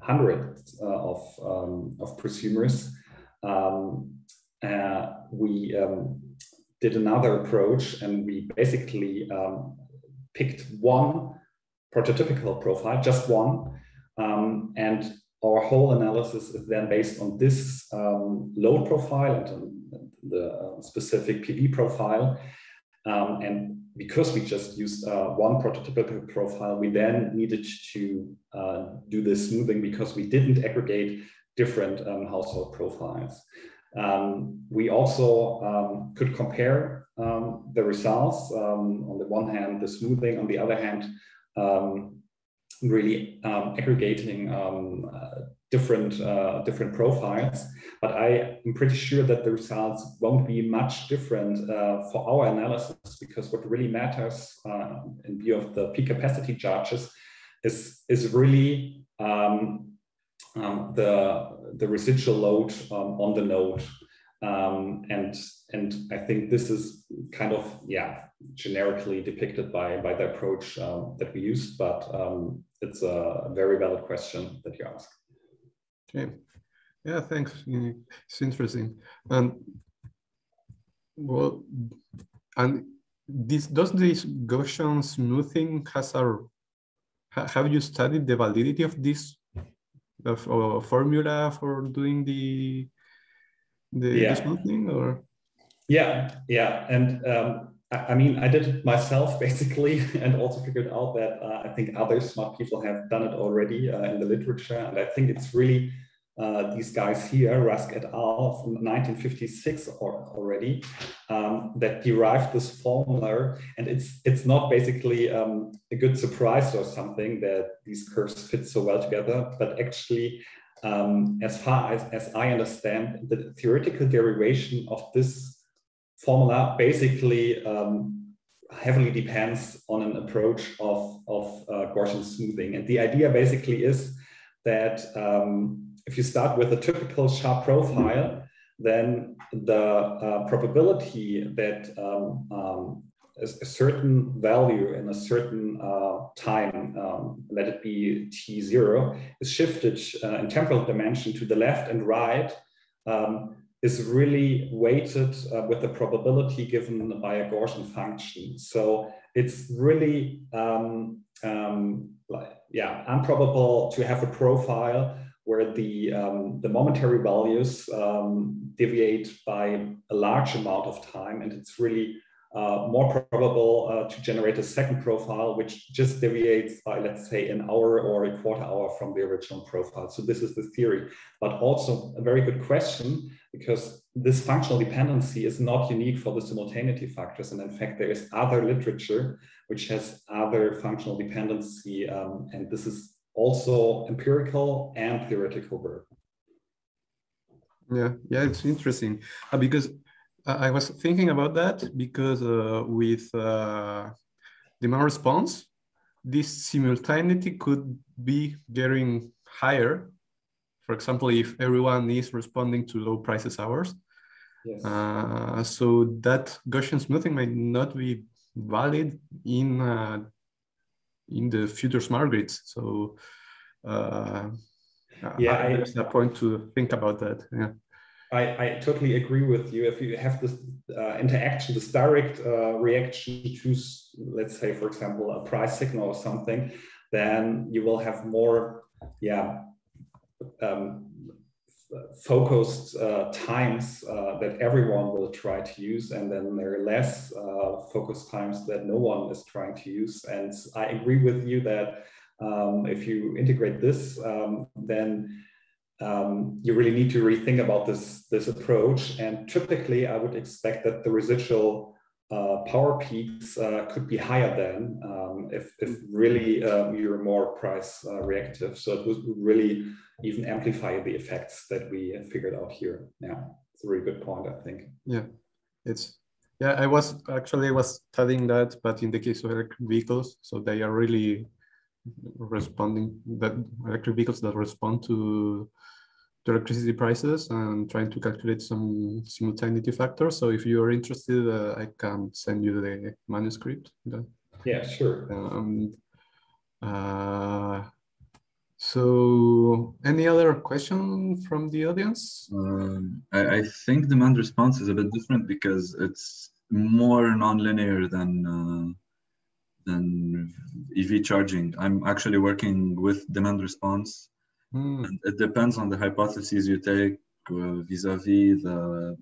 hundreds uh, of, of prosumers, uh, we did another approach and we basically um, picked one prototypical profile, just one, um, and our whole analysis is then based on this um, load profile and on the uh, specific PV profile. Um, and because we just used uh, one prototypical profile, we then needed to uh, do this smoothing because we didn't aggregate different um, household profiles. Um, we also um, could compare um, the results. Um, on the one hand, the smoothing, on the other hand, um, really um, aggregating uh, different, uh, different profiles. But I am pretty sure that the results won't be much different uh, for our analysis because what really matters uh, in view of the peak capacity charges is, is really um, the, the residual load um, on the node. Um, and, and I think this is kind of, yeah, generically depicted by, by the approach um, that we used, but um, it's a very valid question that you ask. Okay. Yeah, thanks. It's interesting. And well, and this does this Gaussian smoothing has a have you studied the validity of this a, formula for doing the the yeah. or yeah yeah and um, I mean, I did it myself [laughs] basically, and also figured out that uh, I think other smart people have done it already uh, in the literature. And I think it's really uh, these guys here, Rusck et al. from 1956 or, already, um, that derived this formula. And it's it's not basically um, a good surprise or something that these curves fit so well together, but actually, um, as far as, as I understand, the theoretical derivation of this formula basically um, heavily depends on an approach of, of uh, Gaussian smoothing. And the idea basically is that um, if you start with a typical sharp profile, then the uh, probability that um, um, a, certain value in a certain uh, time, um, let it be t0, is shifted uh, in temporal dimension to the left and right, um, is really weighted uh, with the probability given by a Gaussian function. So it's really, um, um, like, yeah, improbable to have a profile where the, um, the momentary values um, deviate by a large amount of time. And it's really more probable uh, to generate a second profile, which just deviates by, let's say, an hour or a quarter hour from the original profile. So this is the theory, but also a very good question because this functional dependency is not unique for the simultaneity factors. And in fact, there is other literature which has other functional dependency. Um, and this is also empirical and theoretical work. Yeah, yeah, it's interesting uh, because I was thinking about that because uh, with uh, demand response, this simultaneity could be getting higher. For example, if everyone is responding to low prices hours. Yes. Uh, so that Gaussian smoothing might not be valid in uh, in the future smart grids. So uh, yeah, there's a point to think about that. Yeah. I, I totally agree with you. If you have this uh, interaction, this direct uh, reaction to, let's say, for example, a price signal or something, then you will have more, yeah, um, focused uh, times uh, that everyone will try to use, and then there are less uh, focused times that no one is trying to use. And I agree with you that um, if you integrate this, um, then um, you really need to rethink about this, this approach. And typically, I would expect that the residual uh, power peaks uh, could be higher than um, if, if really um, you're more price uh, reactive. So it would really even amplify the effects that we figured out here. Yeah, it's a really good point, I think. Yeah, it's yeah. I was actually I was studying that, but in the case of electric vehicles, so they are really responding that electric vehicles that respond to to electricity prices and trying to calculate some simultaneity factors. So if you are interested, uh, I can send you the manuscript. Yeah, sure. Um, uh, so any other question from the audience? Um, I, I, think demand response is a bit different because it's more nonlinear than uh, than EV charging. I'm actually working with demand response. Mm. it depends on the hypotheses you take uh, vis-a-vis the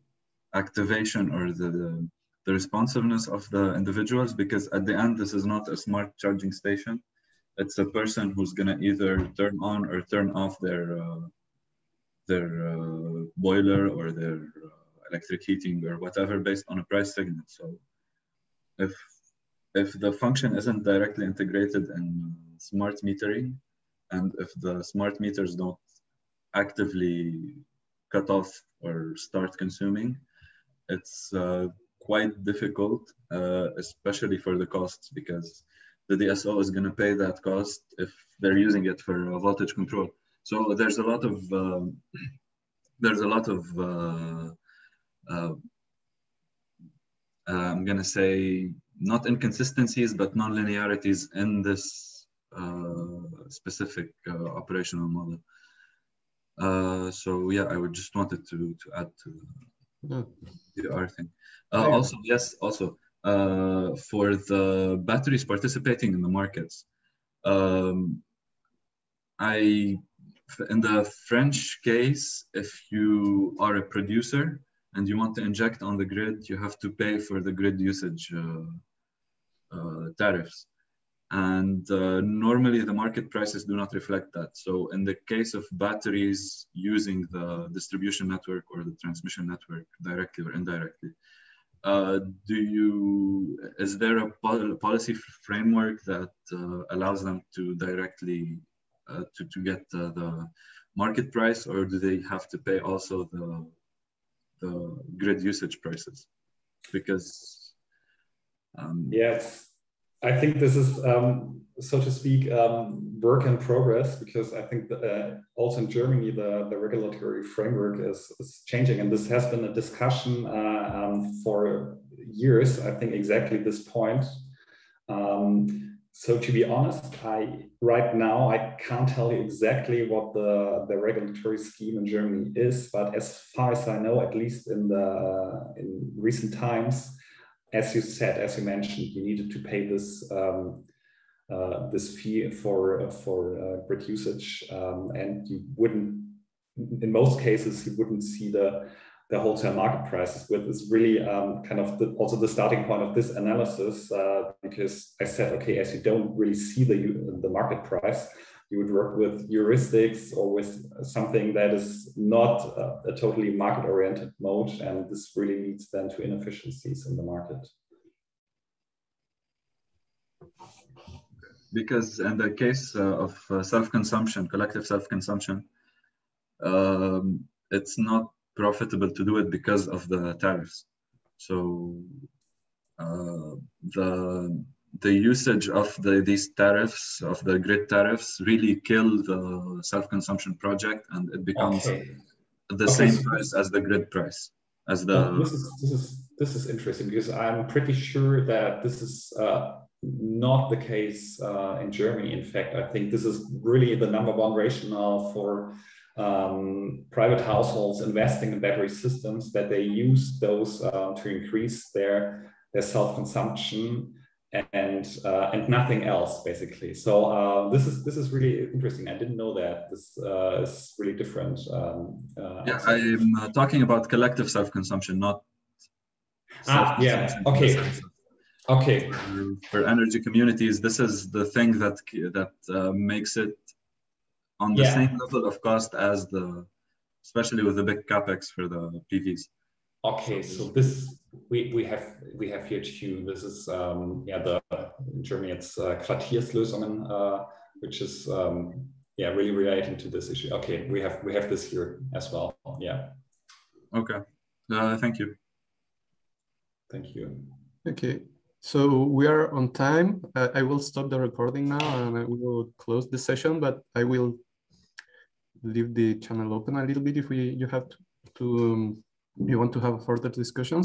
activation or the, the responsiveness of the individuals because at the end this is not a smart charging station it's a person who's going to either turn on or turn off their uh, their uh, boiler or their uh, electric heating or whatever based on a price signal so if if the function isn't directly integrated in smart metering, and if the smart meters don't actively cut off or start consuming, it's uh, quite difficult, uh, especially for the costs, because the DSO is going to pay that cost if they're using it for voltage control. So there's a lot of um, [clears throat] there's a lot of uh, uh, uh I'm going to say not inconsistencies, but non-linearities in this uh, specific uh, operational model. Uh, so yeah, I would just wanted to to add to the, the R thing. Uh, also, yes, also uh, for the batteries participating in the markets, um, I in the French case, if you are a producer and you want to inject on the grid, you have to pay for the grid usage uh, tariffs. And uh, normally the market prices do not reflect that. So in the case of batteries using the distribution network or the transmission network directly or indirectly, uh, do you, is there a policy framework that uh, allows them to directly, uh, to, to get the market price or do they have to pay also the, the grid usage prices? Because um, yes, I think this is, um, so to speak, um, work in progress because I think uh, also in Germany, the, the regulatory framework is, is changing. And this has been a discussion uh, um, for years, I think exactly this point. Um, so to be honest, I right now I can't tell you exactly what the, the regulatory scheme in Germany is, but as far as I know, at least in the in recent times, as you said, as you mentioned, you needed to pay this um, uh, this fee for for uh, grid usage, um, and you wouldn't, in most cases, you wouldn't see the the wholesale market prices with is really um, kind of the, also the starting point of this analysis uh, because I said okay as you don't really see the the market price you would work with heuristics or with something that is not a, a totally market oriented mode. And this really leads then to inefficiencies in the market. Because in the case uh, of uh, self-consumption, collective self-consumption, um, it's not profitable to do it because of the tariffs. So uh, the the usage of the, these tariffs, of the grid tariffs, really kill the self-consumption project, and it becomes okay. the okay. same price as the grid price. As the this is this is this is interesting because I'm pretty sure that this is uh, not the case uh, in Germany. In fact, I think this is really the number one rationale for um, private households investing in battery systems that they use those uh, to increase their their self-consumption and uh, and nothing else basically. So uh, this is this is really interesting. I didn't know that this uh, is really different. Um, uh, yeah, I'm uh, talking about collective self-consumption, not. Ah, yeah. Okay. Okay. For energy communities, this is the thing that that uh, makes it on the yeah. same level of cost as the, especially with the big capex for the PVs. Okay, so this we, we have we have here too. This is um, yeah the in Germany it's uh, Quartierslösungen, uh, which is um, yeah really relating to this issue. Okay, we have we have this here as well. Yeah. Okay. Uh, thank you. Thank you. Okay. So we are on time. Uh, I will stop the recording now and I will close the session, but I will leave the channel open a little bit if we you have to, to um, you want to have further discussions.